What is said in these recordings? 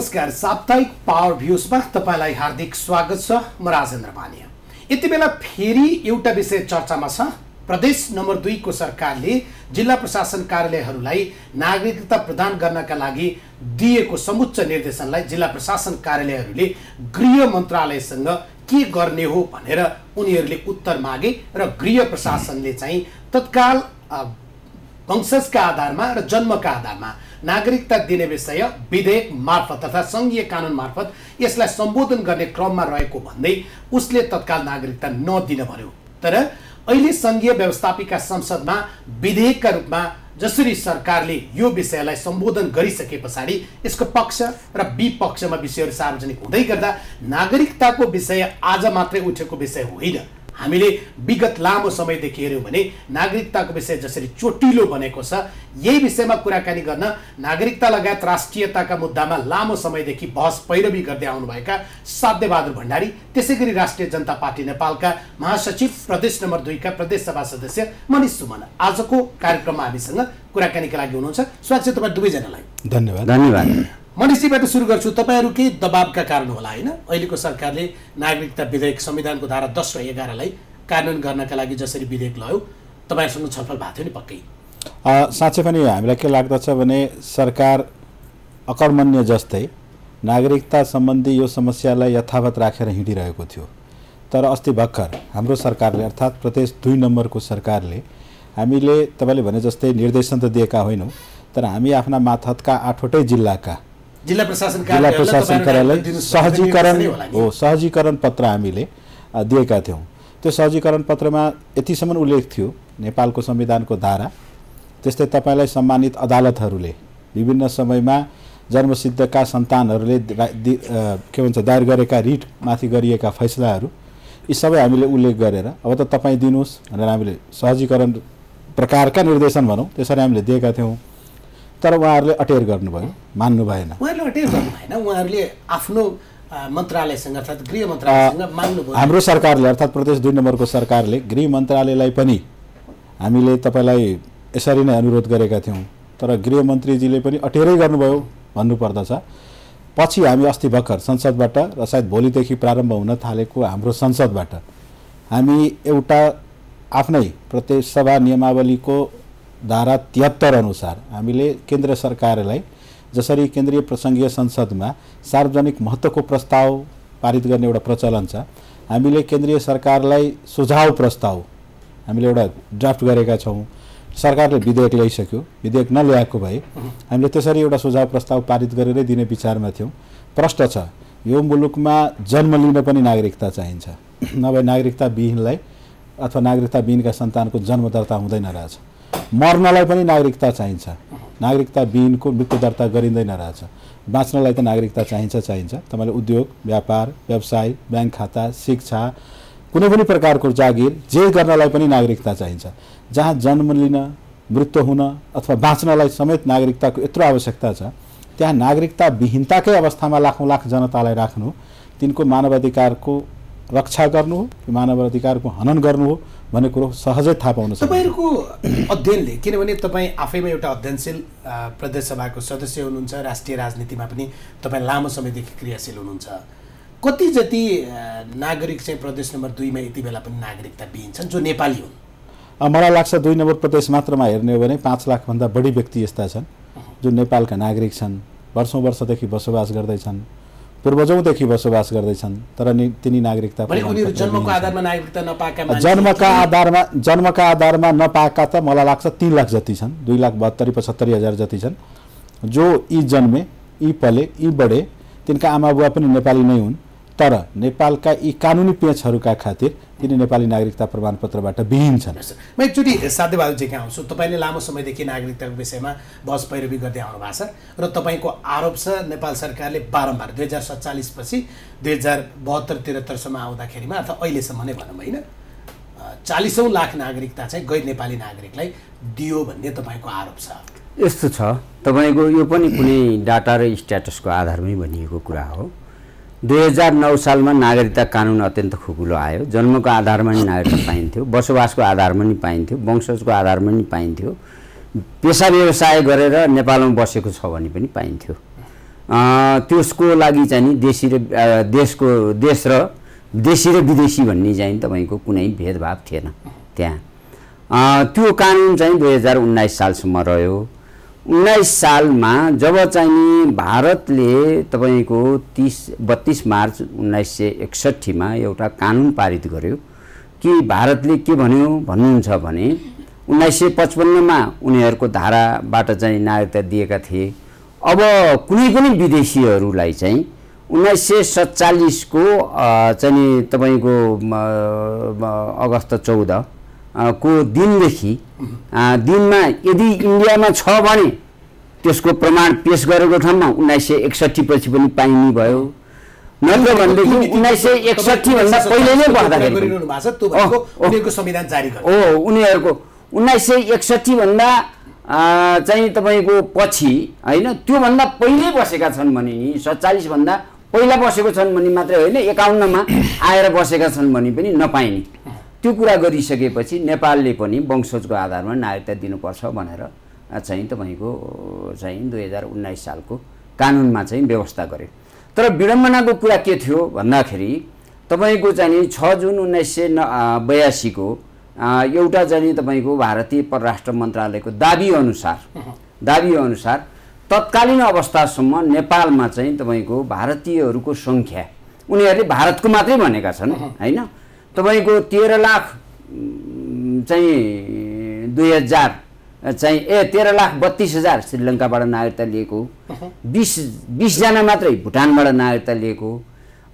नमस्कार साप्ताहिक पावर भ्युजमा तपाईँलाई हार्दिक स्वागत छ। म राजेन्द्र पानिया यति बेला फेरि एउटा विषय चर्चामा छ। प्रदेश नम्बर दुईको सरकारले जिल्ला प्रशासन कार्यालयहरूलाई नागरिकता प्रदान गर्नका लागि दिएको समुच्च निर्देशनलाई जिल्ला प्रशासन कार्यालयहरूले गृह मन्त्रालयसँग के गर्ने हो भनेर उनीहरूले उत्तर मागे र गृह प्रशासनले चाहिँ तत्काल वंशजका आधारमा र जन्मका आधारमा नागरिकता दिने विषय विधेयक मार्फत तथा सङ्घीय कानुन मार्फत यसलाई सम्बोधन गर्ने क्रममा रहेको भन्दै उसले तत्काल नागरिकता नदिन भन्यो। तर अहिले सङ्घीय व्यवस्थापिका संसदमा विधेयकका रूपमा जसरी सरकारले यो विषयलाई सम्बोधन गरिसके पछाडि यसको पक्ष र विपक्षमा विषयहरू सार्वजनिक हुँदै गर्दा नागरिकताको विषय आज मात्रै उठेको विषय होइन। हामीले विगत लामो समयदेखि हेऱ्यौँ भने नागरिकताको विषय जसरी चोटिलो बनेको छ यही विषयमा कुराकानी गर्न नागरिकता लगायत राष्ट्रियताका मुद्दामा लामो समयदेखि बहस पैरवी गर्दै आउनुभएका साध्यबहादुर भण्डारी त्यसै गरी राष्ट्रिय जनता पार्टी नेपालका महासचिव प्रदेश नम्बर दुईका प्रदेश सभा सदस्य मनिष सुमन। आजको कार्यक्रममा हामीसँग कुराकानीका लागि हुनुहुन्छ। स्वागत छ तपाईँ दुवैजनालाई। धन्यवाद। धन्यवाद। मनिषजीबाट सुरु गर्छु। तपाईँहरू केही दबावका कारण होला होइन? अहिलेको सरकारले नागरिकता विधेयक संविधानको धारा दस र एघारलाई कार्यान्वयन गर्नका लागि जसरी विधेयक ल्यायो तपाईँहरूसँग छलफल भएको थियो नि पक्कै। साँच्चै पनि हामीलाई के लाग्दछ भने सरकार अकर्मण्य जस्तै नागरिकता सम्बन्धी यो समस्यालाई यथावत राखेर हिँडिरहेको थियो। तर अस्ति भर्खर हाम्रो सरकारले अर्थात् प्रदेश दुई नम्बरको सरकारले हामीले तपाईँले भने जस्तै निर्देशन त दिएका होइनौँ तर हामी आफ्ना माथतका आठवटै जिल्लाका जिल्ला प्रशासन जिल्ला प्रशासन कार्यालय सहजीकरण? हो सहजीकरण पत्र हामीले दिएका थियौँ त्यो सहजीकरण पत्रमा यतिसम्म उल्लेख थियो नेपालको संविधानको धारा त्यस्तै तपाईँलाई सम्मानित अदालतहरूले विभिन्न समयमा जन्मसिद्धका सन्तानहरूले के भन्छ दायर गरेका रिटमाथि गरिएका फैसलाहरू यी सबै हामीले उल्लेख गरेर अब त तपाईँ दिनुहोस् भनेर हामीले सहजीकरण प्रकारका निर्देशन भनौँ त्यसरी हामीले दिएका थियौँ तर उहाँहरूले अटेर गर्नुभयो। मान्नु भएन। उहाँहरूले अटेर गर्नु भएन उहाँहरूले आफ्नो मन्त्रालयसँग अर्थात् गृह मन्त्रालयसँग माग्नुभयो हाम्रो सरकारले अर्थात् प्रदेश दुई नम्बरको सरकारले गृह मन्त्रालयलाई पनि हामीले तपाईँलाई यसरी नै अनुरोध गरेका थियौँ। तर गृहमन्त्रीजीले पनि अटेरै गर्नुभयो भन्नुपर्दछ। पछि हामी अस्ति भर्खर संसदबाट र सायद भोलिदेखि प्रारम्भ हुन थालेको हाम्रो संसदबाट हामी एउटा आफ्नै प्रदेश सभा नियमावलीको धारा तिहत्तर अनुसार हामीले केन्द्र सरकारलाई जसरी केन्द्रीय प्रसङ्घीय संसदमा सार्वजनिक महत्त्वको प्रस्ताव पारित गर्ने एउटा प्रचलन छ हामीले केन्द्रीय सरकारलाई सुझाव प्रस्ताव हामीले एउटा ड्राफ्ट गरेका छौँ। सरकारले विधेयक ल्याइसक्यो। विधेयक नल्याएको भए हामीले त्यसरी एउटा सुझाव प्रस्ताव पारित गरेरै दिने विचारमा थियौँ। प्रश्न छ यो मुलुकमा जन्म लिन पनि नागरिकता चाहिन्छ। नभए नागरिकता विहीनलाई अथवा नागरिकता विहीनका सन्तानको जन्म दर्ता हुँदैन रहेछ। मर्नलाई पनि नागरिकता चाहिन्छ। नागरिकता विहीनको मृत्यु दर्ता गरिँदैन रहेछ। बाँच्नलाई त नागरिकता चाहिन्छ चाहिन्छ। तपाईँले उद्योग व्यापार व्यवसाय ब्याङ्क खाता शिक्षा कुनै पनि प्रकारको जागिर जे गर्नलाई पनि नागरिकता चाहिन्छ। जहाँ जन्म लिन मृत्यु हुन अथवा बाँच्नलाई समेत नागरिकताको यत्रो आवश्यकता छ त्यहाँ नागरिकता विहीनताकै अवस्थामा लाखौँ लाख जनतालाई राख्नु तिनको मानवाधिकारको रक्षा गर्नु हो मानवाधिकारको हनन गर्नु हो। भन्ने कुरो सहजै थाहा पाउन सक्छ तपाईँहरूको अध्ययनले किनभने तपाईँ आफैमा एउटा अध्ययनशील प्रदेश सभाको सदस्य हुनुहुन्छ राष्ट्रिय राजनीतिमा पनि तपाईँ लामो समयदेखि क्रियाशील हुनुहुन्छ। कति जति नागरिक चाहिँ प्रदेश नम्बर दुईमा यति बेला पनि नागरिकता विहीन छन् जो नेपाली हुन्? मलाई लाग्छ दुई नम्बर प्रदेश मात्रमा हेर्ने हो भने पाँच लाखभन्दा बढी व्यक्ति यस्ता छन् जुन नेपालका नागरिक छन् वर्षौँ वर्षदेखि बसोबास गर्दैछन् पूर्वजौँदेखि बसोबास गर्दैछन् तर नि तिनी नागरिकता जन्मको। आधारमा नागरिकता नपाएका जन्मका आधारमा जन्मका आधारमा नपाएका त मलाई लाग्छ तिन लाख जति छन् दुई लाख बहत्तरी पचहत्तरी हजार जति छन्। जो यी जन्मे यी पले यी बढे तिनका आमा बुवा पनि नेपाली नै हुन्। तर नेपालका यी कानुनी पेचहरूका खातिर तिनी नेपाली नागरिकता प्रमाणपत्रबाट विहीन छन्। म एकचोटि साध्यबाजुजी कहाँ आउँछु तपाईँले लामो समयदेखि नागरिकताको विषयमा बहस पैरवी गर्दै आउनु भएको छ र तपाईँको आरोप छ नेपाल सरकारले बारम्बार दुई हजार सत्तालिसपछि दुई हजार बहत्तर त्रिहत्तरसम्म आउँदाखेरिमा अथवा अहिलेसम्म नै भनौँ होइन? चालिसौँ लाख नागरिकता चाहिँ गैर नेपाली नागरिकलाई दियो भन्ने तपाईँको आरोप छ। यस्तो छ। तपाईँको यो पनि कुनै डाटा र स्ट्याटसको आधारमै भनिएको कुरा हो। दुई हजार नौ सालमा नागरिकता कानुन अत्यन्त खुकुलो आयो। जन्मको आधारमा नि नागरिकता पाइन्थ्यो बसोबासको आधारमा नि पाइन्थ्यो वंशजको आधारमा नि पाइन्थ्यो पेसा व्यवसाय गरेर नेपालमा बसेको छ भने पनि पाइन्थ्यो। त्यसको लागि चाहिँ नि देशी र देशको देश र देशी र विदेशी भन्ने चाहिँ तपाईँको कुनै भेदभाव थिएन त्यहाँ। त्यो कानुन चाहिँ दुई हजार उन्नाइस सालसम्म रह्यो। उन्नाइस सालमा जब चाहिँ नि भारतले तपाईँको तिस बत्तिस मार्च उन्नाइस सय एकसट्ठीमा एउटा कानुन पारित गर्यो कि भारतले के भन्यो भन्नुहुन्छ भने उन्नाइस सय पचपन्नमा उनीहरूको धाराबाट चाहिँ नागरिकता दिएका थिए। अब कुनै पनि विदेशीहरूलाई चाहिँ उन्नाइस सय सत्तालिसको चाहिँ तपाईँको अगस्त चौध को दिनदेखि दिनमा यदि इन्डियामा छ भने त्यसको प्रमाण पेस गरेको ठाउँमा उन्नाइस सय एकसट्ठी पछि पनि पाइने भयो। नत्र भनेदेखि उन्नाइस सय एकसट्ठी भन्दा पहिले नै गर्नु। हो उनीहरूको उन्नाइस सय एकसट्ठीभन्दा अ, चाहिँ तपाईँको पछि होइन त्योभन्दा पहिल्यै बसेका छन् भने नि सत्तालिसभन्दा पहिला बसेको छन् भने मात्रै होइन एकाउन्नमा आएर बसेका छन् भने पनि नपाइने। त्यो कुरा गरिसकेपछि नेपालले पनि वंशजको आधारमा नागरिकता दिनुपर्छ भनेर चाहिँ तपाईँको चाहिँ दुई हजार उन्नाइस सालको कानुनमा चाहिँ व्यवस्था गर्यो तर विडम्बनाको कुरा के थियो भन्दाखेरि तपाईँको चाहिँ नि छ जुन उन्नाइस सय न बयासीको एउटा चाहिँ तपाईँको भारतीय परराष्ट्र मन्त्रालयको दाबी अनुसार दाबी अनुसार तत्कालीन अवस्थासम्म नेपालमा चाहिँ तपाईँको भारतीयहरूको सङ्ख्या उनीहरूले भारतको मात्रै भनेका छन् होइन? तपाईँको तेह्र लाख चाहिँ दुई हजार चाहिँ ए तेह्र लाख बत्तिस हजार श्रीलङ्काबाट नागरिकता लिएको बिस बिसजना मात्रै भुटानबाट नागरिकता लिएको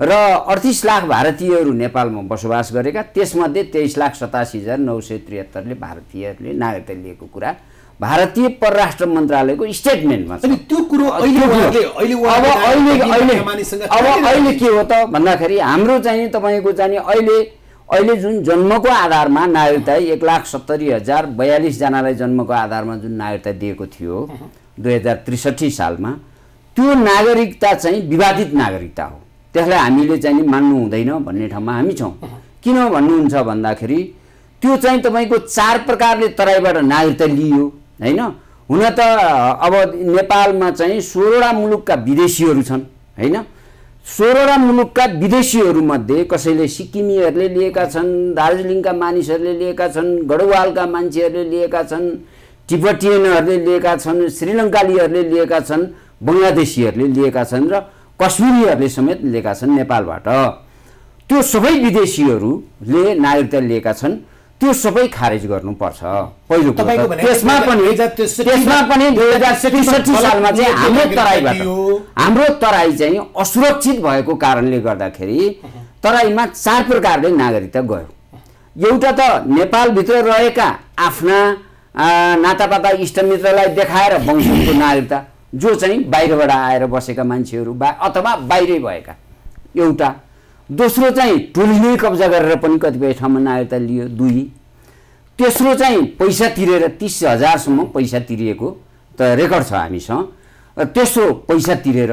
र अडतिस लाख भारतीयहरू नेपालमा बसोबास गरेका त्यसमध्ये तेइस लाख सतासी हजार नौ सय त्रिहत्तरले भारतीयहरूले नागरिकता लिएको कुरा भारतीय परराष्ट्र मन्त्रालयको स्टेटमेन्टमा त्यो कुरो अब अहिले के हो त भन्दाखेरि हाम्रो चाहिँ तपाईँको चाहिँ अहिले अहिले जुन जन्मको आधारमा नागरिकता एक लाख सत्तरी हजार बयालिसजनालाई जन्मको आधारमा जुन नागरिकता दिएको थियो दुई हजार त्रिसठी सालमा त्यो नागरिकता चाहिँ विवादित नागरिकता हो। त्यसलाई हामीले चाहिँ मान्नु हुँदैन भन्ने ठाउँमा हामी छौँ। किन भन्नुहुन्छ भन्दाखेरि त्यो चाहिँ तपाईँको चार प्रकारले तराईबाट नागरिकता लियो होइन? हुन त अब नेपालमा चाहिँ सोह्रवटा मुलुकका विदेशीहरू छन् होइन? सोह्रवटा मुलुकका विदेशीहरूमध्ये कसैले सिक्किमीहरूले लिएका छन् दार्जिलिङका मानिसहरूले लिएका छन् गढवालका मान्छेहरूले लिएका छन् तिब्बतियनहरूले लिएका छन् श्रीलङ्कालीहरूले लिएका छन् बङ्गलादेशीहरूले लिएका छन् र कश्मीरीहरूले समेत लिएका छन् नेपालबाट। त्यो सबै विदेशीहरूले नागरिकता लिएका छन्। त्यो सबै खारेज गर्नुपर्छ। पहिलो त्यसमा पनि 2063 त्यसमा पनि दुई हजार त्रिसठी सालमा चाहिँ हाम्रो तराईबाट। हाम्रो तराई चाहिँ असुरक्षित भएको कारणले गर्दाखेरि तराईमा चार प्रकारले नागरिकता गयो। एउटा त नेपालभित्र रहेका आफ्ना नातापाता इष्टमित्रलाई देखाएर वंशको नागरिकता जो चाहिँ बाहिरबाट आएर बसेका मान्छेहरू बा अथवा बाहिरै भएका। एउटा दोस्रो चाहिँ टोलीले कब्जा गरेर पनि कतिपय ठाउँमा नागरिकता लियो दुई। तेस्रो चाहिँ पैसा तिरेर तिस हजारसम्म पैसा तिरिएको त रेकर्ड छ हामीसँग। र तेस्रो पैसा तिरेर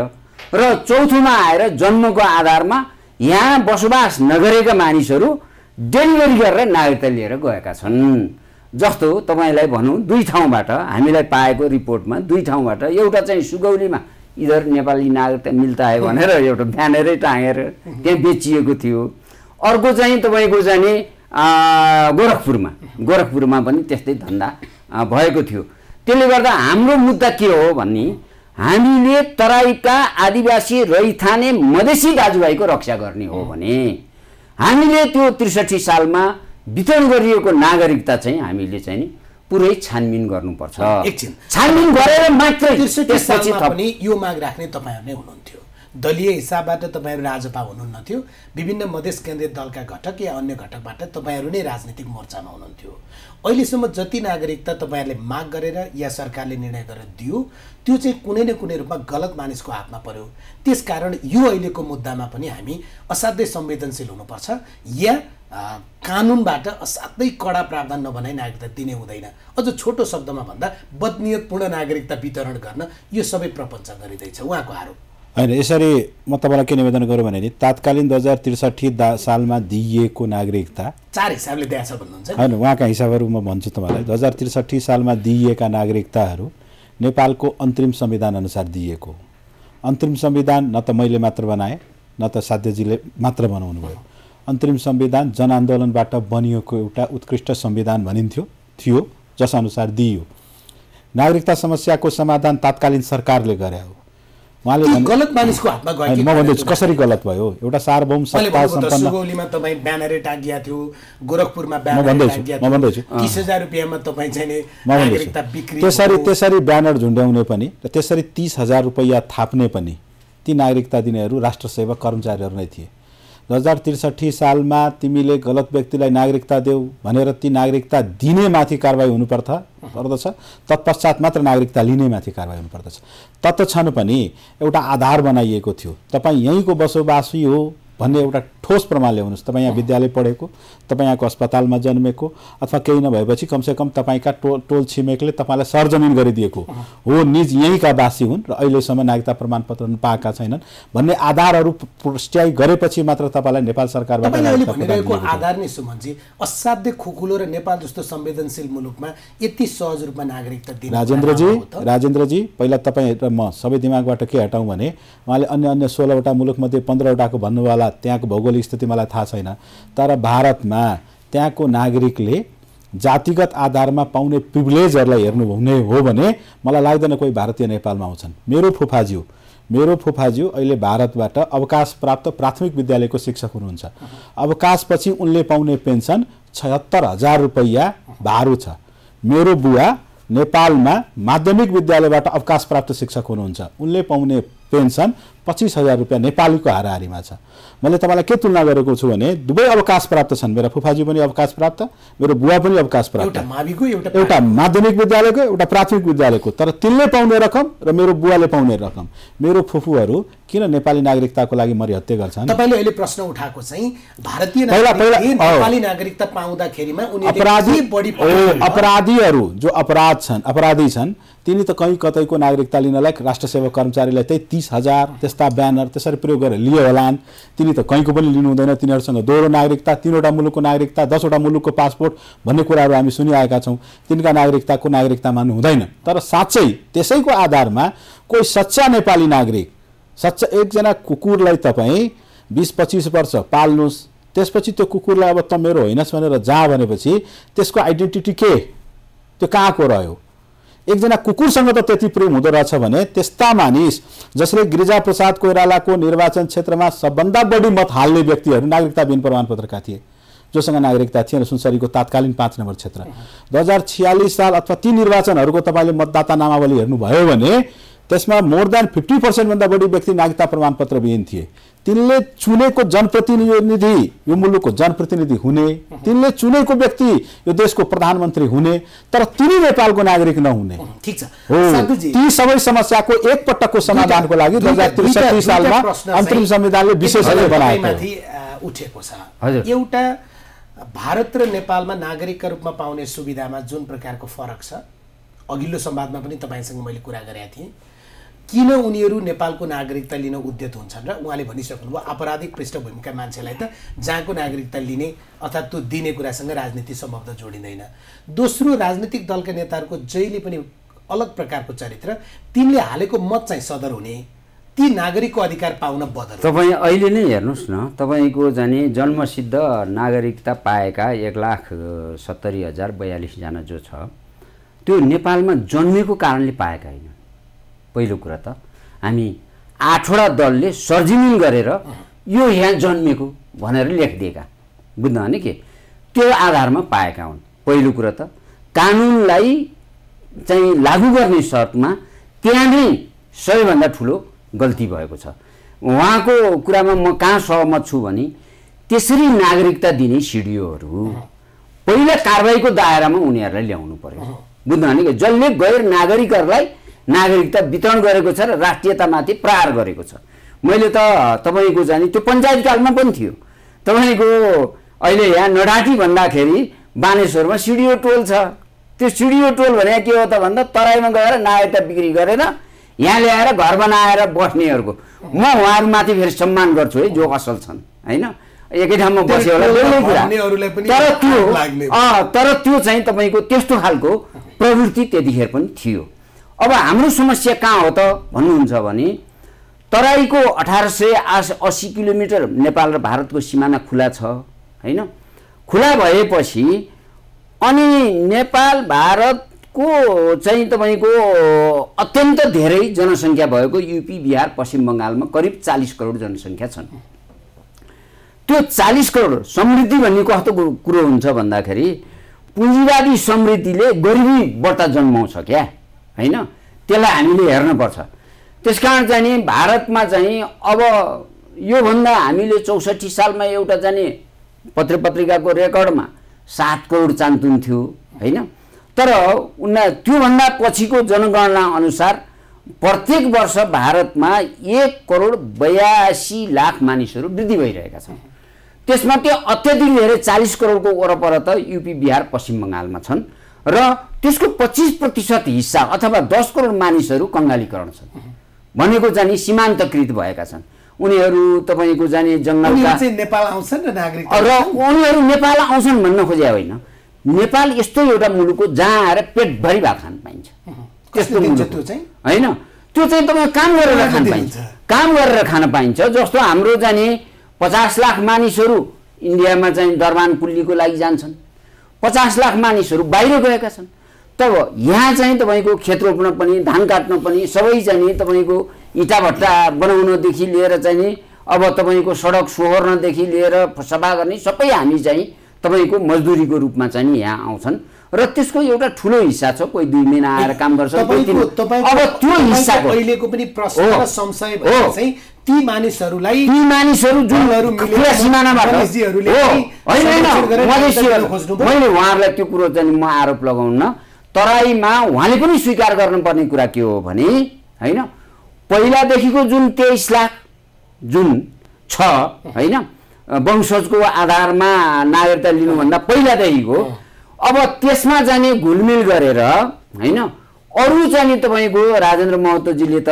र चौथोमा आएर जन्मको आधारमा यहाँ बसोबास नगरेका मानिसहरू डेलिभरी गरेर नागरिकता लिएर गएका छन्। जस्तो तपाईँलाई भनौँ दुई ठाउँबाट हामीलाई पाएको रिपोर्टमा दुई ठाउँबाट एउटा चाहिँ सुगौलीमा इधर नेपाली नागरिकता मिल्ता है भनेर एउटा ब्यानरै टाँगेर त्यहाँ बेचिएको थियो। अर्को चाहिँ तपाईँको आ, गोरखपुरमा। गोरखपुरमा पनि त्यस्तै धन्दा भएको थियो। त्यसले गर्दा हाम्रो मुद्दा के हो भने हामीले तराईका आदिवासी रैथाने मधेसी दाजुभाइको रक्षा गर्ने हो भने हामीले त्यो त्रिसठी सालमा वितरण गरिएको नागरिकता चाहिँ हामीले चाहिँ नि पुरै छानबिन गर्नुपर्छ एकछिन। छानबिन गरेर मात्रै पनि यो माग राख्ने तपाईँहरू नै हुनुहुन्थ्यो दलीय हिसाबबाट तपाईँहरू राजपा हुनुहुन्नथ्यो। विभिन्न मधेस केन्द्रीय दलका घटक या अन्य घटकबाट तपाईँहरू नै राजनीतिक मोर्चामा हुनुहुन्थ्यो। अहिलेसम्म जति नागरिकता तपाईँहरूले माग गरेर या सरकारले निर्णय गरेर दियो त्यो चाहिँ कुनै न कुनै रूपमा गलत मानिसको हातमा पर्यो। त्यसकारण यो अहिलेको मुद्दामा पनि हामी असाध्यै संवेदनशील हुनुपर्छ या कानुनबाट असाध्यै कडा प्रावधान नबनाई नागरिकता दिने हुँदैन। अझ छोटो शब्दमा भन्दा बदनियतपूर्ण नागरिकता वितरण गर्न यो सबै प्रपञ्च गरिँदैछ। उहाँको आरोप। होइन यसरी म तपाईँलाई के निवेदन गरौँ भने तात्कालीन दुई हजार त्रिसठी दा सालमा दिइएको नागरिकता चार हिसाबले भन्नुहुन्छ? होइन उहाँका हिसाबहरू म भन्छु तपाईँलाई। दुई हजार त्रिसठी सालमा दिइएका नागरिकताहरू नेपालको अन्तरिम संविधान अनुसार दिइएको अन्तरिम संविधान न त मैले मात्र बनाएँ न त साध्यजीले मात्र बनाउनु भयो। अन्तरिम संविधान जनआन्दोलनबाट बनिएको एउटा उत्कृष्ट संविधान भनिन्थ्यो थियो जसअनुसार दिइयो। नागरिकता समस्याको समाधान तात्कालीन सरकारले गरे हो। उहाँले गलत मानिसको हातमा गयो म भन्दैछु कसरी गलत भयो? एउटा सार्वभौम सत्ता सम्पन्न सुगौलीमा तपाईँ ब्यानरै टाँगिया थियो गोरखपुरमा ब्यानर म भन्दैछु। तिस हजार रुपियाँमा तपाईँ चाहिँ नि म भन्दैछु। नागरिकता बिक्री त्यसरी। त्यसरी ब्यानर झुन्ड्याउने पनि र त्यसरी तिस हजार रुपियाँ थाप्ने पनि ती नागरिकता दिनेहरू राष्ट्र सेवक कर्मचारीहरू नै थिए। दुई हजार त्रिसठी सालमा तिमीले गलत व्यक्तिलाई नागरिकता देऊ भनेर ती नागरिकता दिने माथि कारवाही हुनुपर्छ। पर्दछ। तत्पश्चात मात्र नागरिकता लिने माथि कारवाही हुनुपर्दछ। तत्क्षण पनि एउटा आधार बनाइएको थियो। तपाईँ यहीँको बसोबासी हो। भन्ने एउटा ठोस प्रमाण ल्याउनुहोस् तपाईँ यहाँ विद्यालय पढेको तपाईँ यहाँको अस्पतालमा जन्मेको अथवा केही नभएपछि कमसेकम तपाईँका टोल टोल छिमेकले तपाईँलाई सरजमिन गरिदिएको हो। निज यहीँका वासी हुन् र अहिलेसम्म नागरिकता प्रमाणपत्र पाएका छैनन् भन्ने आधारहरू पुष्ट्याइ गरेपछि मात्र तपाईँलाई नेपाल सरकारबाट। आधार नै सुमनजी असाध्य खुकुलो र नेपाल जस्तो संवेदनशील मुलुकमा यति सहज रूपमा नागरिकता दिन राजेन्द्रजी? राजेन्द्रजी पहिला तपाईँ र म सबै दिमागबाट के हटाउँ भने उहाँले अन्य अन्य सोह्रवटा मुलुकमध्ये पन्ध्रवटाको भन्नुभयो होला त्यहाँको भौगोलिक स्थिति मलाई थाहा छैन। तर भारतमा त्यहाँको नागरिकले जातिगत आधारमा पाउने प्रिभिलेजहरूलाई हेर्नु हुने हो भने मलाई लाग्दैन कोही भारतीय नेपालमा आउँछन्। मेरो फुफाज्यू मेरो फुफाज्यू अहिले भारतबाट अवकाश प्राप्त प्राथमिक विद्यालयको शिक्षक हुनुहुन्छ। अवकाशपछि उनले पाउने पेन्सन छयत्तर हजार रुपैयाँ भारू छ। मेरो बुवा नेपालमा माध्यमिक विद्यालयबाट अवकाश प्राप्त शिक्षक हुनुहुन्छ। उनले पाउने पेन्सन पच्चिस हजार रुपियाँ नेपालीको हाराहारीमा छ। मैले तपाईँलाई के तुलना गरेको छु भने दुवै अवकाश प्राप्त छन्। मेरा फुफाजी पनि अवकाश प्राप्त मेरो बुवा पनि अवकाश प्राप्त। एउटा माध्यमिक विद्यालयको एउटा प्राथमिक विद्यालयको। तर तिनले पाउने रकम र मेरो बुवाले पाउने रकम। मेरो फुपूहरू किन नेपाली नागरिकताको लागि मरिहत्ते गर्छन्? तपाईँले अहिले प्रश्न उठाएको चाहिँ भारतीय। नेपाली नागरिकता पाउँदाखेरिमा अपराधी? अपराधीहरू जो अपराध छन् अपराधी छन् तिनी त कहीँ कतैको नागरिकता लिनलाई राष्ट्र सेवा कर्मचारीलाई त्यही तिस हजार त्यस्ता ब्यानर त्यसरी प्रयोग गरेर लिए होलान्। तिनी त कहीँको पनि लिनु हुँदैन। तिनीहरूसँग दोहोरो नागरिकता तिनवटा मुलुकको नागरिकता दसवटा मुलुकको पासपोर्ट भन्ने कुराहरू हामी सुनिआएका छौँ। तिनका नागरिकताको नागरिकता मान्नु हुँदैन। तर साँच्चै त्यसैको आधारमा कोही सच्चा नेपाली नागरिक सच्चा एकजना कुकुरलाई तपाईँ बिस पच्चिस वर्ष पाल्नुहोस्। त्यसपछि त्यो कुकुरलाई अब त मेरो होइनस् भनेर जा भनेपछि त्यसको आइडेन्टिटी के? त्यो कहाँको रह्यो? एकजना कुकुरसँग त त्यति प्रेम हुँदो रहेछ भने त्यस्ता मानिस जसले गिरिजाप्रसाद कोइरालाको निर्वाचन क्षेत्रमा सबभन्दा बढी मत हाल्ने व्यक्तिहरू नागरिकता बिन प्रमाणपत्रका थिए। जोसँग नागरिकता थिएन सुनसरीको तात्कालीन पाँच नम्बर क्षेत्र। दुई हजार छियालिस साल अथवा ती निर्वाचनहरूको तपाईँले मतदाता नामावली हेर्नुभयो भने त्यसमा मोर देन फिफ्टी पर्सेन्टभन्दा बढी व्यक्ति नागरिकता प्रमाणपत्र विहीन थिए। तिनले चुनेको जनप्रतिनिधि यो मुलुकको जनप्रतिनिधि हुने तिनले चुनेको व्यक्ति यो देशको प्रधानमन्त्री हुने तर तिनी नेपालको नागरिक नहुने। ठिक छ। ती सबै समस्याको एकपटकको समाधानको लागि दुई हजार त्रिसठी सालमा अन्तरिम संविधानले अ, उठेको छ। हजुर। एउटा भारत र नेपालमा नागरिकका रूपमा पाउने सुविधामा जुन प्रकारको फरक छ अघिल्लो संवादमा पनि तपाईँसँग मैले कुरा गरेका थिएँ। किन उनीहरू नेपालको नागरिकता लिन उद्यत हुन्छन्? र उहाँले भनिसक्नुभयो आपराधिक पृष्ठभूमिका मान्छेलाई त जहाँको नागरिकता लिने अर्थात् त्यो दिने कुरासँग राजनीति सम्बन्ध जोडिँदैन। दोस्रो राजनीतिक दलका नेताहरूको जहिले पनि अलग प्रकारको चरित्र तिनले हालेको मत चाहिँ सदर हुने ती नागरिकको अधिकार पाउन बदल तपाईँ अहिले नै हेर्नुहोस् न तपाईँको जाने जन्मसिद्ध नागरिकता पाएका एक लाख सत्तरी हजार बयालिसजना जो छ त्यो नेपालमा जन्मेको कारणले पाएका होइन। पहिलो कुरा त हामी आठवटा दलले सर्जिमिन गरेर यो यहाँ जन्मेको भनेर लेखिदिएका। बुझ्नु भने के? त्यो आधारमा पाएका हुन्। पहिलो कुरा त कानुनलाई चाहिँ लागू गर्ने शर्तमा त्यहाँ नै सबैभन्दा ठुलो गल्ती भएको छ। उहाँको कुरामा म कहाँ सहमत छु भने त्यसरी नागरिकता दिने सिडिओहरू पहिला कारवाहीको दायरामा उनीहरूलाई ल्याउनु पर्यो। बुझ्नु भने कि? जसले गैर नागरिकहरूलाई नागरिकता वितरण गरेको छ र राष्ट्रियतामाथि प्रहार गरेको छ। मैले त तपाईँको जाने त्यो पञ्चायत कालमा पनि थियो। तपाईँको अहिले यहाँ नडाटी भन्दाखेरि बानेश्वरमा सिडिओ टोल छ। त्यो सिडिओ टोल भने के हो त भन्दा तराईमा गएर नागरिकता बिक्री गरेर यहाँ ल्याएर घर बनाएर बस्नेहरूको। म उहाँहरूमाथि फेरि सम्मान गर्छु है जो असल छन् होइन? एकै ठाउँमा बस्यो होला तर त्यो तर त्यो चाहिँ तपाईँको त्यस्तो खालको प्रवृत्ति त्यतिखेर पनि थियो। अब हाम्रो समस्या कहाँ हो त भन्नुहुन्छ भने तराईको अठार सय आस अस्सी किलोमिटर नेपाल र भारतको सिमाना खुला छ होइन? खुला भएपछि अनि नेपाल भारतको चाहिँ तपाईँको अत्यन्त धेरै जनसङ्ख्या भएको युपी बिहार पश्चिम बङ्गालमा करिब चालिस करोड जनसङ्ख्या छन्। त्यो चालिस करोड समृद्धि भन्ने कस्तो कुरो हुन्छ भन्दाखेरि पुँजीवादी समृद्धिले गरिबी बढ्ता जन्माउँछ क्या? होइन? त्यसलाई हामीले हेर्नुपर्छ। त्यस कारण चाहिँ नि भारतमा चाहिँ अब योभन्दा हामीले चौसठी सालमा एउटा चाहिँ पत्र पत्रिकाको रेकर्डमा सात करोड चान्तुन थियो होइन? तर उना त्योभन्दा पछिको जनगणना अनुसार प्रत्येक वर्ष भारतमा एक करोड बयासी लाख मानिसहरू वृद्धि भइरहेका छन्। त्यसमध्ये अत्याधिक धेरै चालिस करोडको वरपर त युपी बिहार पश्चिम बङ्गालमा छन्। र त्यसको पच्चिस प्रतिशत हिस्सा अथवा दस करोड मानिसहरू कङ्गालीकरण छन्। भनेको जाने सीमान्तकृत भएका छन्। उनीहरू तपाईँको जाने जङ्गलका चाहिँ नेपाल आउँछन् र नागरिक र उनीहरू नेपाल आउँछन् भन्न खोजे होइन। नेपाल यस्तो एउटा मुलुक हो जहाँ आएर पेटभरि भात खान पाइन्छ। कस्तो मुलुक दिन्छ हो। त्यो चाहिँ? होइन? त्यो चाहिँ तपाईँ काम गरेर खान? पाइन्छ। काम गरेर खान पाइन्छ। जस्तो हाम्रो जाने पचास लाख मानिसहरू इन्डियामा चाहिँ दरबान कुल्लीको लागि जान्छन्। पचास लाख मानिसहरू बाहिर गएका छन्। तब यहाँ चाहिँ तपाईँको खेत रोप्न पनि धान काट्न पनि सबै चाहिँ तपाईँको इँटा भट्टा बनाउनदेखि लिएर चाहिँ नि अब तपाईँको सडक सोहोर्नदेखि लिएर सफा गर्ने सबै हामी चाहिँ तपाईँको मजदुरीको रूपमा चाहिँ यहाँ आउँछन्। र त्यसको एउटा ठुलो हिस्सा छ कोही दुई महिना आएर काम गर्छ अब त्यो हिस्साको अहिलेको पनि प्रश्न। र संशय चाहिँ ती मानिसहरूलाई ती मानिसहरू जुन खुला सिमानाबाट। मैले उहाँहरूलाई त्यो कुरो चाहिँ म आरोप लगाउन तराईमा उहाँले पनि स्वीकार गर्नुपर्ने कुरा के हो भने होइन पहिलादेखिको जुन तेइस लाख जुन छ होइन वंशजको आधारमा नागरिकता लिनुभन्दा पहिलादेखिको अब त्यसमा जाने घुलमिल गरेर होइन अरू चाहिँ तपाईँको राजेन्द्र महतोजीले त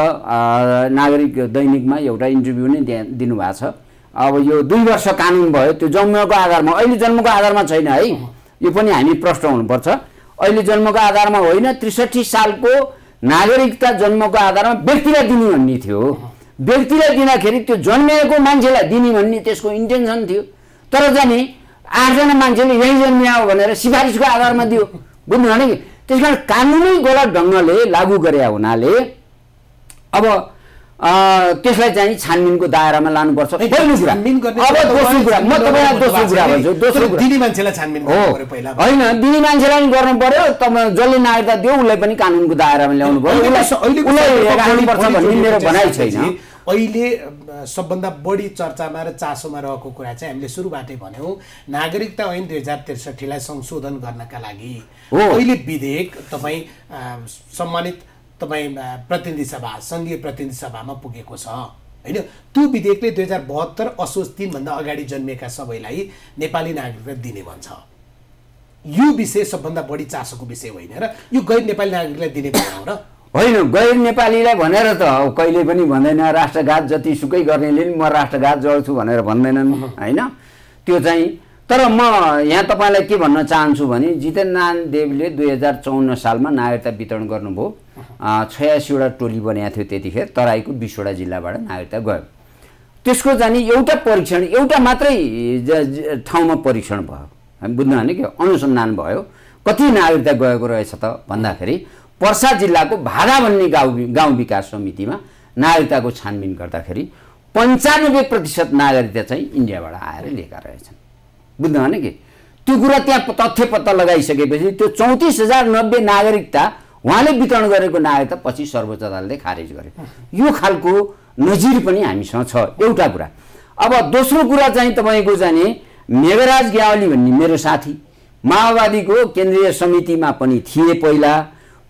नागरिक दैनिकमा एउटा इन्टरभ्यू नै दिनुभएको छ। अब यो दुई वर्ष कानुन भयो त्यो जन्मको आधारमा अहिले जन्मको आधारमा छैन है। यो पनि हामी प्रश्न हुनुपर्छ। अहिले जन्मको आधारमा होइन त्रिसठी सालको नागरिकता जन्मको आधारमा व्यक्तिलाई दिने भन्ने थियो। व्यक्तिलाई दिँदाखेरि त्यो जन्मिएको मान्छेलाई दिने भन्ने त्यसको इन्टेन्सन थियो। तर जाने आठजना मान्छेले यहीँ जन्मिया हो भनेर सिफारिसको आधारमा दियो। बुझ्नु भने कि? त्यस कारण कानुनै गलत ढङ्गले लागू गरे हुनाले अब त्यसलाई चाहिँ छानबिनको दायरामा लानुपर्छ। पहिलो कुरा। अब दोस्रो कुरा। म तपाईँलाई दोस्रो कुरा भन्छु। दोस्रो तर कुरा। दिने मान्छेलाई छानबिन हो। होइन दिने मान्छेलाई पनि गर्नु पर्यो तपाईँ जसले नागरिकता दियो उसलाई पनि कानुनको दायरामा ल्याउनु पर्यो उसलाई उसलाई भन्ने मेरो भनाइ छैन। अहिले सबभन्दा बढी चर्चामा र चासोमा रहेको कुरा चाहिँ हामीले सुरुबाटै भन्यौँ नागरिकता ऐन दुई हजार त्रिसठीलाई संशोधन गर्नका लागि। अहिले विधेयक तपाईँ सम्मानित तपाईँ प्रतिनिधि सभा सङ्घीय प्रतिनिधि सभामा पुगेको छ। होइन? त्यो विधेयकले दुई हजार बहत्तर असोज तिनभन्दा अगाडि जन्मिएका सबैलाई नेपाली नागरिकता दिने भन्छ। यो विषय सबभन्दा बढी चासोको विषय होइन र यो गैर नेपाली नागरिकलाई दिने भएन हो र होइन गैर नेपालीलाई भनेर त कहिले पनि भन्दैन राष्ट्रघात जतिसुकै गर्नेले नि म राष्ट्रघात जोड्छु भनेर भन्दैनन् होइन? त्यो चाहिँ तर म यहाँ तपाईँलाई के भन्न चाहन्छु भने जितेन नारायण देवले दुई हजार चौन्न सालमा नागरिकता वितरण गर्नुभयो। छयासीवटा टोली बनाएको थियो त्यतिखेर तराईको बिसवटा जिल्लाबाट नागरिकता गयो। त्यसको जाने एउटा परीक्षण एउटा मात्रै ठाउँमा परीक्षण भयो। हामी बुझ्नु भने के अनुसन्धान भयो। कति नागरिकता गएको रहेछ त भन्दाखेरि पर्सा जिल्लाको भाडा भन्ने गाउँ गाउँ विकास समितिमा नागरिकताको छानबिन गर्दाखेरि पन्चानब्बे प्रतिशत नागरिकता चाहिँ इन्डियाबाट आएर लिएका रहेछन्। बुझ्नु भने कि? त्यो कुरा त्यहाँ तथ्य पत्ता लगाइसकेपछि त्यो चौतिस हजार नब्बे नागरिकता उहाँले वितरण गरेको नागरिकता पछि सर्वोच्च अदालतले खारेज गर्यो। यो खालको नजिर पनि हामीसँग छ एउटा कुरा। अब दोस्रो कुरा चाहिँ तपाईँको जाने मेघराज ग्यावली भन्ने मेरो साथी माओवादीको केन्द्रीय समितिमा पनि थिए पहिला।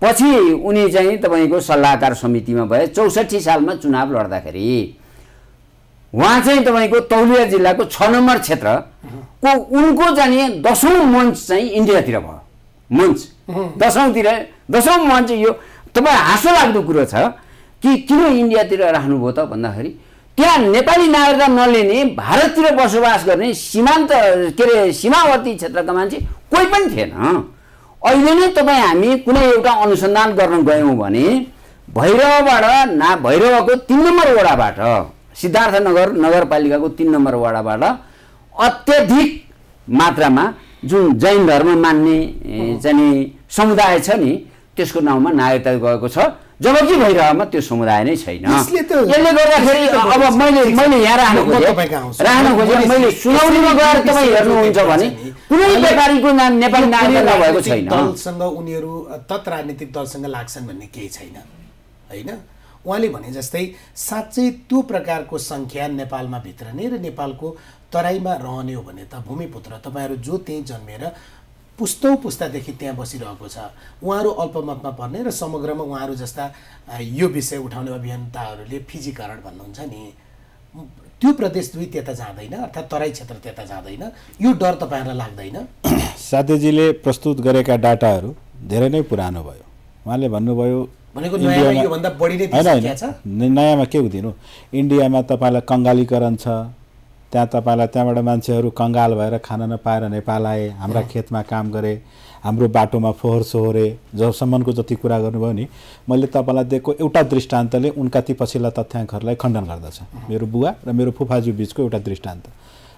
पछि उनी चाहिँ तपाईँको सल्लाहकार समितिमा भए चौसठी सालमा चुनाव लड्दाखेरि उहाँ चाहिँ तपाईँको तौलिया जिल्लाको छ नम्बर क्षेत्रको उनको जाने दसौँ मञ्च चाहिँ इन्डियातिर भयो। मञ्च। दसौँतिर दसौँ मञ्च यो तपाईँ हाँसो लाग्दो कुरो छ कि किन इन्डियातिर राख्नुभयो त भन्दाखेरि त्यहाँ नेपाली नागरिकता नलिने भारततिर बसोबास गर्ने सीमान्त के अरे सीमावर्ती क्षेत्रका मान्छे कोही पनि थिएन। अहिले नै तपाईँ हामी कुनै एउटा अनुसन्धान गर्न गयौँ भने भैरवबाट ना भैरवको तिन नम्बर वडाबाट सिद्धार्थनगर नगरपालिकाको तिन नम्बर वडाबाट अत्यधिक मात्रामा जुन जैन धर्म मान्ने चाहिँ समुदाय छ नि त्यसको नाउँमा नागरिकता गएको छ। जबकि भइरहेमा त्यो समुदाय नै छैन। यसले गर्दाखेरि अब मैले मैले यहाँ राख्न खोजेँ। राख्न खोजेँ। मैले सुनाउनेमा गएर तपाईँ हेर्नुहुन्छ भने कुनै नाम नेपाली नागरिकता भएको छैन। दलसँग उनीहरू तत् राजनीतिक दलसँग लाग्छन् भन्ने केही छैन। होइन? उहाँले भने जस्तै साँच्चै त्यो प्रकारको सङ्ख्या नेपालमा भित्रने र नेपालको तराईमा रहने हो भने त भूमिपुत्र। तपाईँहरू जो त्यहीँ जन्मेर पुस्तौँ पुस्तादेखि त्यहाँ बसिरहेको छ। उहाँहरू अल्पमतमा पर्ने र समग्रमा उहाँहरू जस्ता यो विषय उठाउने अभियन्ताहरूले फिजीकरण भन्नुहुन्छ नि। त्यो प्रदेश दुई त्यता जाँदैन अर्थात् तराई क्षेत्र त्यता जाँदैन। यो डर तपाईँहरूलाई लाग्दैन? साथीजीले प्रस्तुत गरेका डाटाहरू धेरै नै पुरानो भयो। उहाँले भन्नुभयो भनेको नयाँमा बढी नै नयाँमा के दिनु इन्डियामा तपाईँलाई कङ्गालीकरण छ त्यहाँ तपाईँलाई त्यहाँबाट मान्छेहरू कङ्गाल भएर खान नपाएर नेपाल आए हाम्रा खेतमा काम गरे हाम्रो बाटोमा फोहोर सोहोरे जबसम्मको जति कुरा गर्नुभयो नि मैले तपाईँलाई दिएको एउटा दृष्टान्तले उनका ती पछिल्ला तथ्याङ्कहरूलाई खण्डन गर्दछ। मेरो बुवा र मेरो फुफाजु बिचको एउटा दृष्टान्त।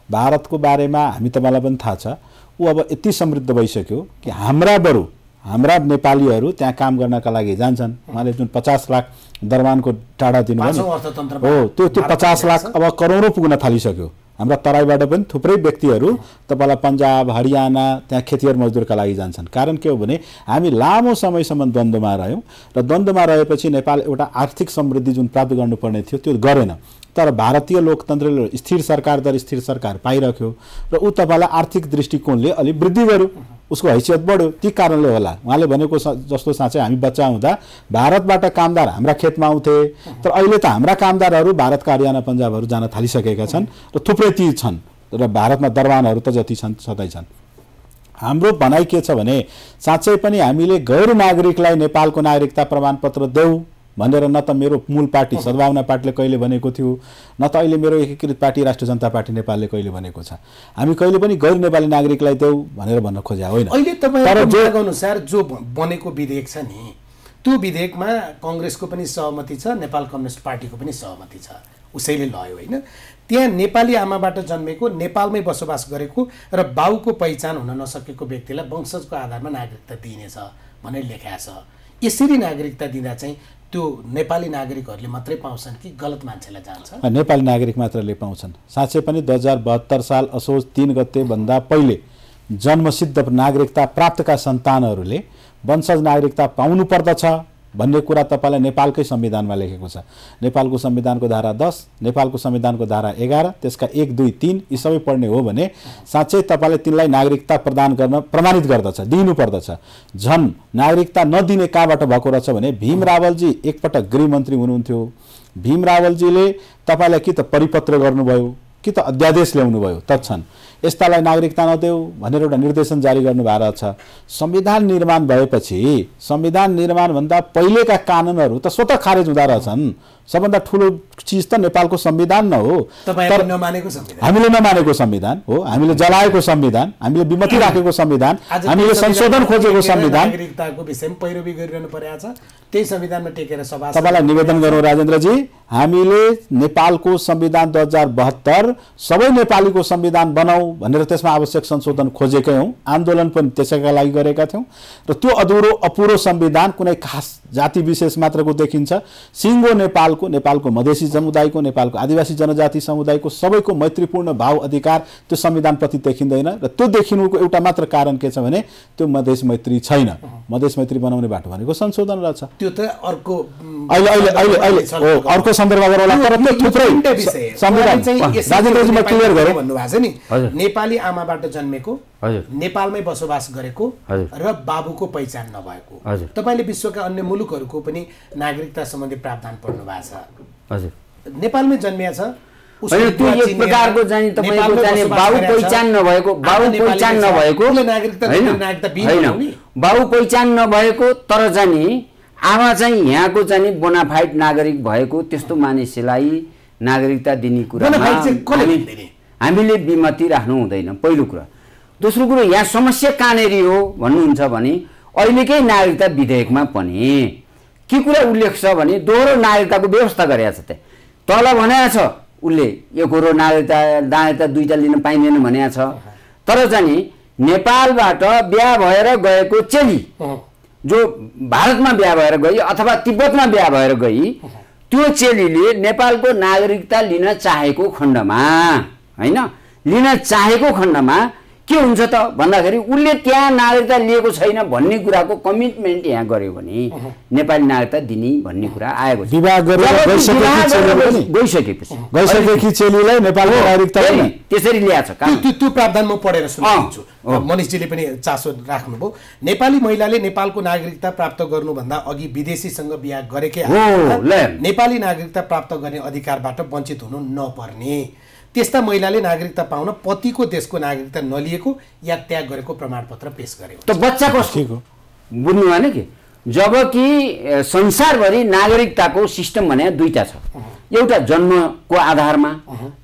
भारतको बारेमा हामी तपाईँलाई पनि थाहा छ ऊ अब यति समृद्ध भइसक्यो कि हाम्रा बरु हाम्रा नेपालीहरू त्यहाँ काम गर्नका लागि जान्छन्। उहाँले जुन पचास लाख दरबानको टाढा दिनुभयो हो त्यो त्यो पचास लाख अब करोडौँ पुग्न थालिसक्यो। हाम्रा तराईबाट पनि थुप्रै व्यक्तिहरू तपाईँलाई पन्जाब हरियाणा त्यहाँ खेतिहर मजदुरका लागि जान्छन्। कारण के हो भने हामी लामो समयसम्म द्वन्द्वमा रह्यौँ र द्वन्द्वमा रहेपछि नेपाल एउटा आर्थिक समृद्धि जुन प्राप्त गर्नुपर्ने थियो त्यो गरेन। तर भारतीय लोकतन्त्रले स्थिर सरकार दर स्थिर सरकार पाइरह्यो र ऊ तपाईँलाई आर्थिक दृष्टिकोणले अलिक वृद्धि गर्यो। उसको हैसियत बढ्यो ती कारणले होला। उहाँले भनेको जस्तो साँच्चै हामी बच्चा हुँदा भारतबाट कामदार हाम्रा खेतमा आउँथे तर अहिले त हाम्रा कामदारहरू भारतका हरियाणा पन्जाबहरू जान थालिसकेका छन् र थुप्रै ती छन् र भारतमा दरबानहरू त जति छन् सधैँ छन्। हाम्रो भनाइ के छ भने साँच्चै पनि हामीले गैर नागरिकलाई नेपालको नागरिकता प्रमाणपत्र देऊ। भनेर न त मेरो मूल पार्टी सद्भावना पार्टीले कहिले भनेको थियो न त अहिले मेरो एकीकृत पार्टी राष्ट्रिय जनता पार्टी नेपालले कहिले भनेको छ। हामी कहिले पनि गैर नेपाली नागरिकलाई देऊ भनेर भन्न खोजे होइन। अहिले तपाईँको अनुसार जो बनेको विधेयक छ नि त्यो विधेयकमा कङ्ग्रेसको पनि सहमति छ नेपाल कम्युनिस्ट पार्टीको पनि सहमति छ। उसैले लयो होइन। त्यहाँ नेपाली आमाबाट जन्मेको नेपालमै बसोबास गरेको र बाउको पहिचान हुन नसकेको व्यक्तिलाई वंशजको आधारमा नागरिकता दिइनेछ भनेर लेखाएको छ। यसरी नागरिकता दिँदा चाहिँ त्यो नेपाली नागरिकहरूले मात्रै पाउँछन् कि गलत मान्छेलाई जान्छ? नेपाली नागरिक मात्रले पाउँछन्। साँच्चै पनि दुई हजार बहत्तर साल असोज तिन गतेभन्दा पहिले जन्मसिद्ध नागरिकता प्राप्तका सन्तानहरूले वंशज नागरिकता पाउनु पर्दछ। भन्ने कुरा तपाईँलाई नेपालकै संविधानमा लेखेको छ। नेपालको संविधानको धारा दस नेपालको संविधानको धारा एघार त्यसका एक दुई तिन यी सबै पढ्ने हो भने साँच्चै तपाईँले तिनलाई नागरिकता प्रदान गर्न प्रमाणित गर्दछ दिनु पर्दछ झन् नागरिकता नदिने कहाँबाट भएको रहेछ भने भीम रावलजी एकपटक गृहमन्त्री हुनुहुन्थ्यो। भीम रावलजीले तपाईँलाई कि त परिपत्र गर्नुभयो कि त अध्यादेश ल्याउनु भयो तत्छन् यस्तालाई नागरिकता नदेऊ भनेर एउटा निर्देशन जारी गर्नुभएको रहेछ संविधान निर्माण भएपछि संविधान निर्माणभन्दा पहिलेका कानुनहरू त स्वतः खारेज हुँदा रहेछन्। सबभन्दा ठुलो चिज त नेपालको संविधान न हो। संविधान। हामीले नमानेको संविधान हो। हामीले जलाएको संविधान हामीले विमति राखेको संविधान हामीले संशोधन खोजेको संविधान। छ। तपाईँलाई निवेदन गरौँ राजेन्द्रजी। हामीले नेपालको संविधान दुई हजार बहत्तर सबै नेपालीको संविधान बनाऊ। भनेर त्यसमा आवश्यक संशोधन खोजेकै हौँ आन्दोलन पनि त्यसैका लागि गरेका थियौँ र त्यो अधुरो अपुरो संविधान कुनै खास जाति विशेष मात्रको देखिन्छ सिङ्गो नेपालको नेपालको मधेसी समुदायको नेपालको आदिवासी जनजाति समुदायको सबैको मैत्रीपूर्ण भाव अधिकार त्यो संविधानप्रति देखिँदैन र त्यो देखिनुको एउटा मात्र कारण के छ भने त्यो मधेस मैत्री छैन मधेस मैत्री बनाउने बाटो भनेको संशोधन रहेछ त्यो त अर्को अहिले अहिले अहिले अहिले हो अर्को सन्दर्भ गरौँला तर त्यो थुप्रै संविधान राजेन्द्रजी म क्लियर गरौँ भन्नुभएको छ नि हजुर। नेपाली आमाबाट जन्मेको नेपालमै बसोबास गरेको। र बाबुको पहिचान नभएको। तपाईँले विश्वका अन्य मुलुकहरूको पनि नागरिकता सम्बन्धी प्रावधान पढ्नु भएको छ नेपालमै जन्मिया छ त्यो एक प्रकारको चाहिँ तपाईँको चाहिँ छ। पहिचान नभएको नेपाली पहिचान। नभएको होइन। बाउ पहिचान नभएको तर चाहिँ नि आमा चाहिँ यहाँको चाहिँ बोनाफाइड नागरिक भएको त्यस्तो मानिसलाई नागरिकता दिने कुरामा हामीले विमति राख्नु हुँदैन। पहिलो कुरा। दोस्रो कुरो यहाँ समस्या कहाँनिर हो भन्नुहुन्छ भने अहिलेकै नागरिकता विधेयकमा पनि के कुरा उल्लेख छ भने दोहोरो नागरिकताको व्यवस्था गरेका छ त्यहाँ। तल भनेको छ उसले एकहोरो नागरिकता नागरिकता दुईवटा लिन पाइँदैन भनेको छ। तर चाहिँ नेपालबाट बिहा भएर गएको चेली जो भारतमा बिहा भएर गई अथवा तिब्बतमा बिहा भएर गई त्यो चेलीले नेपालको नागरिकता लिन चाहेको खण्डमा होइन? लिन चाहेको खण्डमा के हुन्छ त? भन्दाखेरि उसले त्यहाँ नागरिकता लिएको छैन भन्ने कुराको कमिटमेन्ट यहाँ गर्यो भने नेपाली नागरिकता दिने भन्ने कुरा आएको त्यसरी ल्याएको छ त्यो प्रावधान म पढेर सुनाउँछु। मनिषजीले पनि चासो राख्नुभयो। नेपाली महिलाले नेपालको नागरिकता प्राप्त गर्नुभन्दा अघि विदेशीसँग बिहा गरेकै। नेपाली नागरिकता प्राप्त गर्ने अधिकारबाट वञ्चित हुनु नपर्ने। त्यस्ता महिलाले नागरिकता पाउन पतिको देशको नागरिकता नलिएको या त्याग गरेको प्रमाणपत्र पेश गर्यो त बच्चा हो। बुझ्नु भएन कि? जबकि संसारभरि नागरिकताको सिस्टम भने दुईवटा छ। एउटा जन्मको आधारमा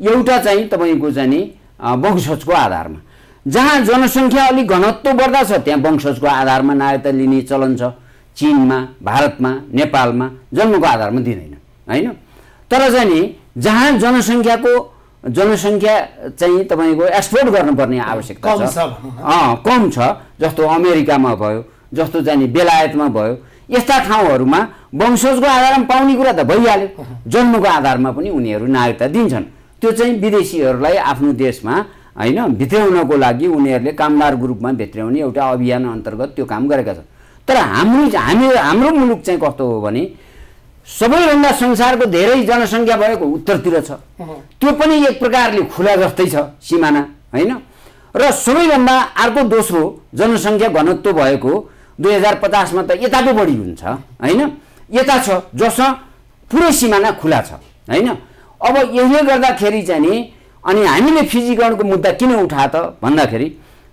एउटा चाहिँ तपाईँको चाहिँ नि वंशजको आधारमा। जहाँ जनसङ्ख्या अलिक घनत्व बढ्दा छ त्यहाँ वंशजको आधारमा नागरिकता लिने चलन छ। चिनमा भारतमा नेपालमा जन्मको आधारमा दिँदैन। होइन? तर चाहिँ नि जहाँ जनसङ्ख्याको जनसङ्ख्या चाहिँ तपाईँको एक्सपोर्ट गर्नुपर्ने आवश्यकता छ कम छ जस्तो अमेरिकामा भयो जस्तो चाहिँ बेलायतमा भयो यस्ता ठाउँहरूमा वंशजको आधारमा पाउने कुरा त भइहाल्यो। जन्मको आधारमा पनि उनीहरू नागरिकता दिन्छन्। त्यो चाहिँ विदेशीहरूलाई आफ्नो देशमा होइन भित्र्याउनको लागि उनीहरूले कामदार ग्रुपमा भित्र्याउने एउटा अभियान अन्तर्गत त्यो काम गरेका छन्। तर हाम्रो हामी हाम्रो मुलुक चाहिँ कस्तो हो भने सबैभन्दा संसारको धेरै जनसङ्ख्या भएको उत्तरतिर छ। त्यो पनि एक प्रकारले खुला जस्तै छ सिमाना होइन? र सबैभन्दा अर्को दोस्रो जनसङ्ख्या घनत्व भएको दुई हजार पचासमा त यताको बढी हुन्छ होइन? यता छ जसमा पुरै सिमाना खुला छ होइन? अब यसले गर्दाखेरि चाहिँ नि अनि हामीले फिजिकरणको मुद्दा किन उठा त भन्दाखेरि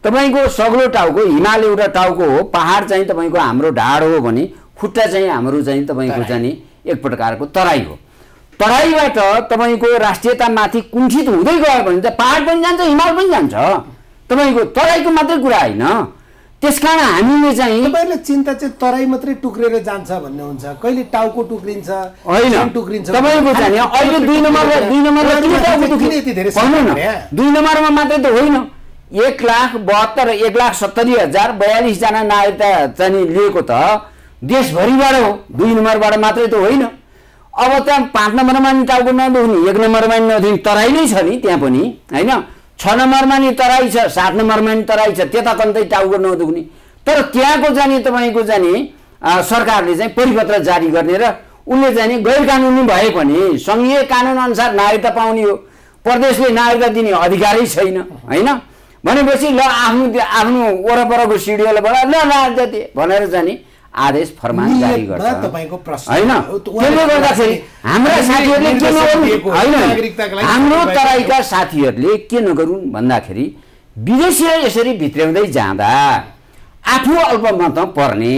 तपाईँको सग्लो टाउको हिमाल एउटा टाउको हो पहाड चाहिँ तपाईँको हाम्रो ढाड हो भने खुट्टा चाहिँ हाम्रो चाहिँ तपाईँको चाहिँ एक प्रकारको तराई हो। तराईबाट तपाईँको राष्ट्रियतामाथि कुण्ठित हुँदै गयो भने त पहाड पनि जान्छ हिमाल पनि जान्छ। तपाईँको तराईको मात्रै कुरा होइन। त्यस कारण हामीले चाहिँ तपाईँहरूले चिन्ता चाहिँ तराई मात्रै टुक्रेर जान्छ भन्ने हुन्छ। कहिले टाउको टुक्रिन्छ होइन। टुक्रिन्छ। तपाईँको चाहिँ अहिले दुई नम्बरमा दुई नम्बरमा किन टाउको किन यति धेरै दुख्यो? भन्नु न। समस्या? दुई नम्बरमा मात्रै त होइन। एक लाख बहत्तर एक लाख सत्तरी हजार बयालिसजना नागरिकता चाहिँ लिएको त देशभरिबाट हो दुई नम्बरबाट मात्रै त होइन। अब त्यहाँ पाँच नम्बरमा नि टाउको नदुख्ने एक नम्बरमा नि नदुख्ने तराई नै छ नि त्यहाँ पनि होइन? छ नम्बरमा नि तराई छ सात नम्बरमा नि तराई छ त्यता कन्तै टाउको नदुख्ने तर त्यहाँको जाने तपाईँको जाने सरकारले चाहिँ परिपत्र जारी गर्ने र उसले चाहिँ नि गैर कानुनी भए पनि सङ्घीय कानुन अनुसार नागरिकता पाउने हो। प्रदेशले नागरिकता दिने अधिकारै छैन होइन? भनेपछि ल आफ्नो आफ्नो वरपरको सिडिओलबाट ल नागरिकता दिए भनेर चाहिँ नि आदेश फरमान जारी गर्छ। होइन? त्यसले गर्दाखेरि हाम्रा साथीहरूले के नगरून् होइन। हाम्रो तराईका साथीहरूले के नगरून् भन्दाखेरि विदेशीलाई यसरी भित्र्याउँदै जाँदा आफू अल्पमतमा पर्ने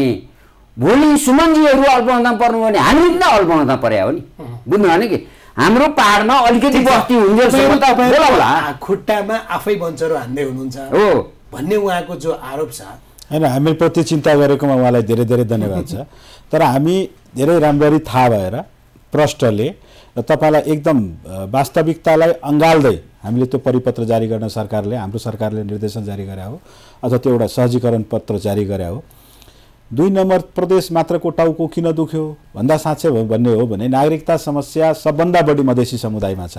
भोलि सुमनजीहरू अल्पमतमा पर्नु भने हामी पनि त अल्पमतमा परे हो नि? बुझ्नु भएन कि? हाम्रो पाहाडमा अलिकति बस्ती होला खुट्टामा आफै बन्चरो हान्दै हुनुहुन्छ। हो। भन्ने उहाँको जो आरोप छ होइन हामीप्रति चिन्ता गरेकोमा उहाँलाई धेरै धेरै धन्यवाद छ। तर हामी धेरै राम्ररी थाहा भएर प्रष्टले र तपाईँलाई एकदम वास्तविकतालाई अँगाल्दै हामीले त्यो परिपत्र जारी गर्न सरकारले हाम्रो सरकारले निर्देशन जारी गरे हो अथवा त्यो एउटा सहजीकरण पत्र जारी गरे हो। दुई नम्बर प्रदेश मात्रको टाउको किन दुख्यो? भन्दा साँच्चै भन्ने हो भने नागरिकता समस्या सबभन्दा बढी मधेसी समुदायमा छ।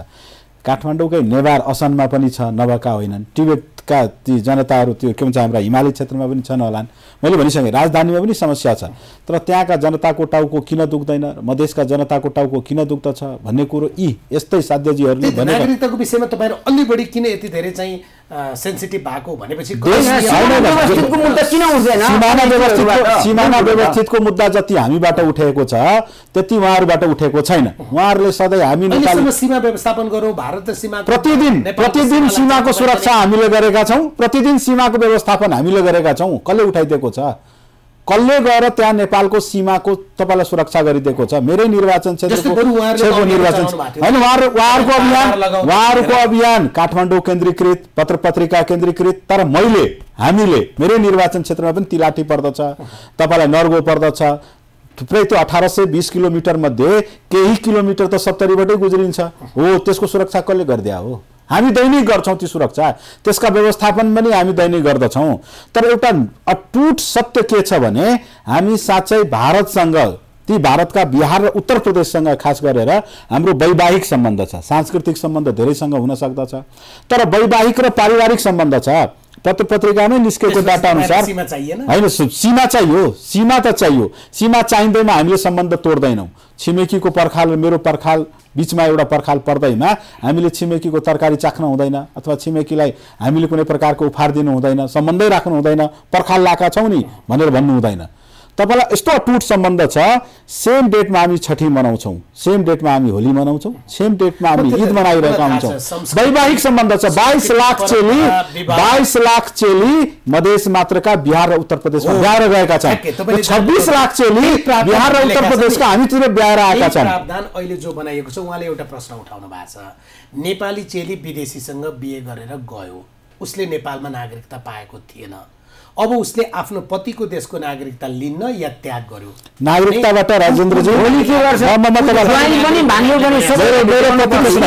काठमाडौँकै नेवार असनमा पनि छ नभएका होइनन्। टिबेटका ती जनताहरू त्यो के भन्छ हाम्रा हिमाली क्षेत्रमा पनि छन् होलान्। मैले भनिसकेँ राजधानीमा पनि समस्या छ। तर त्यहाँका जनताको टाउको किन दुख्दैन? मधेसका जनताको टाउको किन दुख्दछ? भन्ने कुरो यी यस्तै साध्यजीहरूले नागरिकताको विषयमा तपाईँहरू अलि बढी किन यति धेरै चाहिँ सेन्सिटिभ भएको भनेपछि सिमाना व्यवस्थितको मुद्दा जति हामीबाट उठेको छ त्यति उहाँहरूबाट उठेको छैन। उहाँहरूले सधैँ हामी सीमा व्यवस्थापन गरौँ भारत सीमा प्रतिदिन प्रतिदिन सीमाको सुरक्षा हामीले गरेका छौँ। प्रतिदिन सीमाको व्यवस्थापन हामीले गरेका छौँ। कसले उठाइदिएको छ? कसले गएर त्यहाँ नेपालको सीमाको तपाईँलाई सुरक्षा गरिदिएको छ? मेरै निर्वाचन क्षेत्रको निर्वाचन। होइन उहाँहरू उहाँहरूको अभियान उहाँहरूको। अभियान काठमाडौँ केन्द्रीकृत पत्र पत्रिका केन्द्रीकृत तर मैले हामीले मेरै निर्वाचन क्षेत्रमा पनि तिलाठी पर्दछ तपाईँलाई नर्गो पर्दछ। थुप्रै त्यो अठार सय बिस किलोमिटर मध्ये केही किलोमिटर त सत्तरीबाटै गुज्रिन्छ। हो त्यसको सुरक्षा कसले गरिदिया हो? हामी दैनिक गर्छौँ ती सुरक्षा। त्यसका व्यवस्थापन पनि हामी दैनिक गर्दछौँ। तर एउटा अटुट सत्य के छ भने हामी साँच्चै भारतसँग ती भारतका बिहार र उत्तर प्रदेशसँग खास गरेर हाम्रो वैवाहिक सम्बन्ध छ। सांस्कृतिक सम्बन्ध धेरैसँग हुन सक्दछ। तर वैवाहिक र पारिवारिक सम्बन्ध छ। पत्र पत्रिकामै निस्केको डाटा अनुसार? होइन सीमा चाहियो सीमा त चाहियो। सीमा चाहिँदैमा हामीले सम्बन्ध तोड्दैनौँ। छिमेकीको पर्खाल र मेरो पर्खाल बिचमा एउटा पर्खाल पर्दैमा हामीले छिमेकीको तरकारी चाख्न हुँदैन अथवा छिमेकीलाई हामीले कुनै प्रकारको उपहार दिनु हुँदैन सम्बन्धै राख्नु हुँदैन पर्खाल लाएका छौँ नि भनेर भन्नु हुँदैन। तपाईँलाई यस्तो अटुट सम्बन्ध छ सेम डेटमा हामी छठी मनाउँछौँ सेम डेटमा हामी होली मनाउँछौँ सेम डेटमा हामी ईद मनाइरहेका हुन्छौँ। वैवाहिक सम्बन्ध छ। बाइस लाख चेली बाइस लाख चेली मधेस मात्रका बिहार र उत्तर प्रदेशमा। ब्याएर गएका छन्। छब्बिस लाख चेली बिहार र उत्तर प्रदेशका। हामीतिर ब्याएर आएका छन्। अहिले जो बनाइएको छ उहाँले एउटा प्रश्न उठाउनु भएको छ। नेपाली चेली विदेशीसँग बिहे गरेर गयो। उसले नेपालमा नागरिकता पाएको थिएन। अब उसले आफ्नो पतिको देशको नागरिकता लिन्न या त्याग गर्यो। नागरिकताबाट राजेन्द्रजी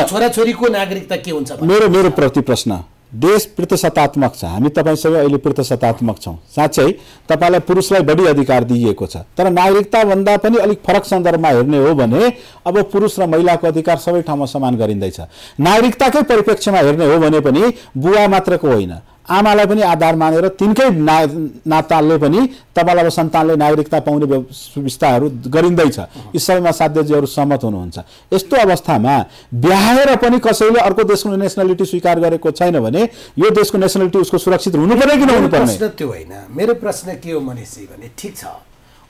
छोराछोरीको नागरिकता के हुन्छ? मेरो मेरो प्रति प्रश्न। देश प्रतिशतात्मक छ। हामी तपाईँसँग अहिले प्रतिशतात्मक छौँ। साँच्चै तपाईँलाई पुरुषलाई बढी अधिकार दिइएको छ। तर नागरिकताभन्दा पनि अलिक फरक सन्दर्भमा हेर्ने हो भने अब पुरुष र महिलाको अधिकार सबै ठाउँमा समान गरिँदैछ। नागरिकताकै परिप्रेक्ष्यमा हेर्ने हो भने पनि बुवा मात्रको होइन। आमालाई पनि आधार मानेर तिनकै ना नाताले पनि तपाईँलाई अब सन्तानले नागरिकता पाउने व्यव- सुविस्ताहरू गरिँदैछ। यी सबैमा साध्यजीहरू सहमत हुनुहुन्छ। यस्तो अवस्थामा ब्याएर पनि कसैले अर्को देशको नेसनालिटी स्वीकार गरेको छैन भने यो देशको नेसनालिटी उसको सुरक्षित हुनु पर्यो कि मेरो नहुनु पर्ने? प्रश्न त्यो होइन। मेरो प्रश्न के हो मनिषजी भने ठिक छ।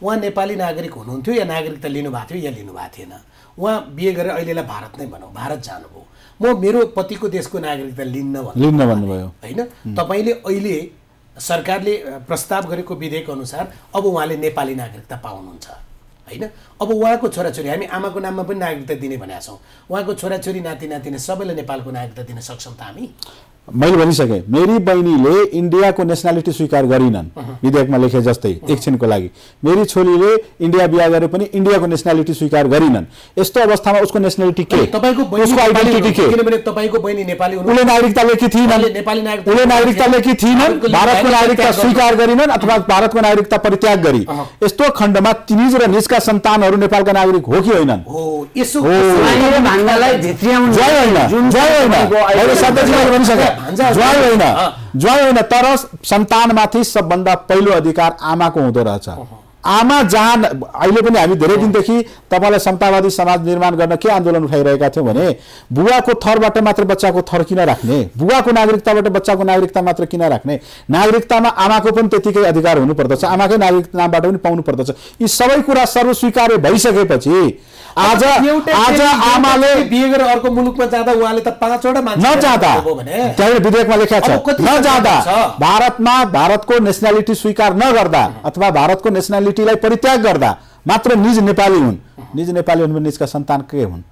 उहाँ नेपाली नागरिक हुनुहुन्थ्यो या नागरिकता लिनुभएको थियो या लिनुभएको थिएन। उहाँ बिहे गरेर अहिलेलाई भारत नै भनौँ। भारत जानुभयो। म मेरो पतिको देशको नागरिकता लिन्न लिन्न भन्नुभयो। होइन? तपाईँले अहिले सरकारले प्रस्ताव गरेको विधेयक अनुसार अब उहाँले नेपाली नागरिकता पाउनुहुन्छ। होइन? अब उहाँको छोराछोरी हामी आमाको नाममा पनि नागरिकता दिने भनेका छौँ। उहाँको छोराछोरी नाति नातिनी सबैलाई नेपालको नागरिकता दिन सक्छौँ त हामी? मैले भनिसकेँ मेरी बहिनीले इन्डियाको नेसनालिटी स्वीकार गरिनन्। विधेयकमा लेखे जस्तै एकछिनको लागि। मेरी छोरीले इन्डिया बिहा गरे पनि इन्डियाको नेसनालिटी स्वीकार गरिनन्। यस्तो अवस्थामा उसको नेसनालिटी के? तपाईँको उसको आइडेन्टिटी के? उसले नागरिकता लेखी थिएनन् नागरिकता उसले नागरिकता लेखी थिएनन् भारतको नागरिकता स्वीकार गरिनन् अथवा भारतको नागरिकता परित्याग गरी। यस्तो खण्डमा निज र निजका सन्तानहरू नेपालका नागरिक हो कि होइनन्? ज्वाइँ होइन। ज्वाइँ होइन। भनिसके। ज्वाइँ होइन। ज्वाइँ होइन तर सन्तानमाथि सबभन्दा पहिलो अधिकार आमाको हुँदो रहेछ। आमा जहाँ अहिले पनि हामी धेरै दिनदेखि तपाईँलाई समतावादी समाज निर्माण गर्न के आन्दोलन उठाइरहेका थियौँ भने बुवाको थरबाट मात्र बच्चाको थर किन राख्ने? बुवाको नागरिकताबाट बच्चाको नागरिकता मात्र किन राख्ने? नागरिकतामा आमाको पनि त्यतिकै अधिकार हुनुपर्दछ आमाकै नागरिक नामबाट पनि पाउनु पर्दछ यी सबै कुरा सर्वस्वीकार्य भइसकेपछि आज आज आमाले अर्को मुलुकमा जाँदा उहाँले त पाँचवटा नजाँदा। त्यहाँनिर विधेयकमा छ नजाँदा? भारतमा भारतको नेसनालिटी स्वीकार नगर्दा अथवा भारतको नेसनालिटीलाई परित्याग गर्दा मात्र निज नेपाली हुन्। निज नेपाली हुन् भने निजका सन्तान के हुन्?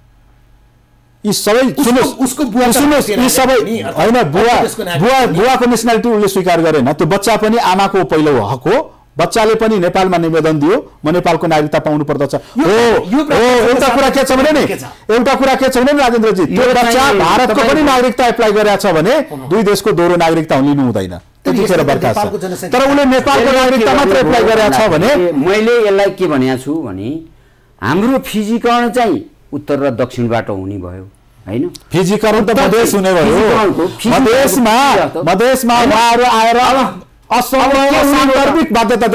यी सबै उसको- सुन्नुहोस्। उसको बुवा सुन्नुहोस्। यी सबै होइन बुवा बुवा। बुवाको नेसनालिटी उसले स्वीकार गरेन। त्यो बच्चा पनि आमाको पहिलो हक हो। बच्चाले पनि नेपालमा निवेदन दियो। म नेपालको नागरिकता पाउनु पर्दछ। हो एउटा कुरा के छ भने नि? एउटा कुरा के छ भने नि राजेन्द्रजी त्यो बच्चा भारतको पनि नागरिकता एप्लाई गरेका छ भने दुई देशको दोहोरो नागरिकता लिनु हुँदैन त्यतिखेर बर्खास्त तर उसले नेपालको नागरिकता मात्र एप्लाई गरेका छ भने मैले यसलाई के भनेको छु भने हाम्रो फिजिकरण चाहिँ उत्तर र दक्षिणबाट हुने भयो होइन फिजिकरण त मधेस हुने भयो मधेसमा मधेसमा। उहाँहरू आएर हुनु सान्दर्भिक? बाध्यता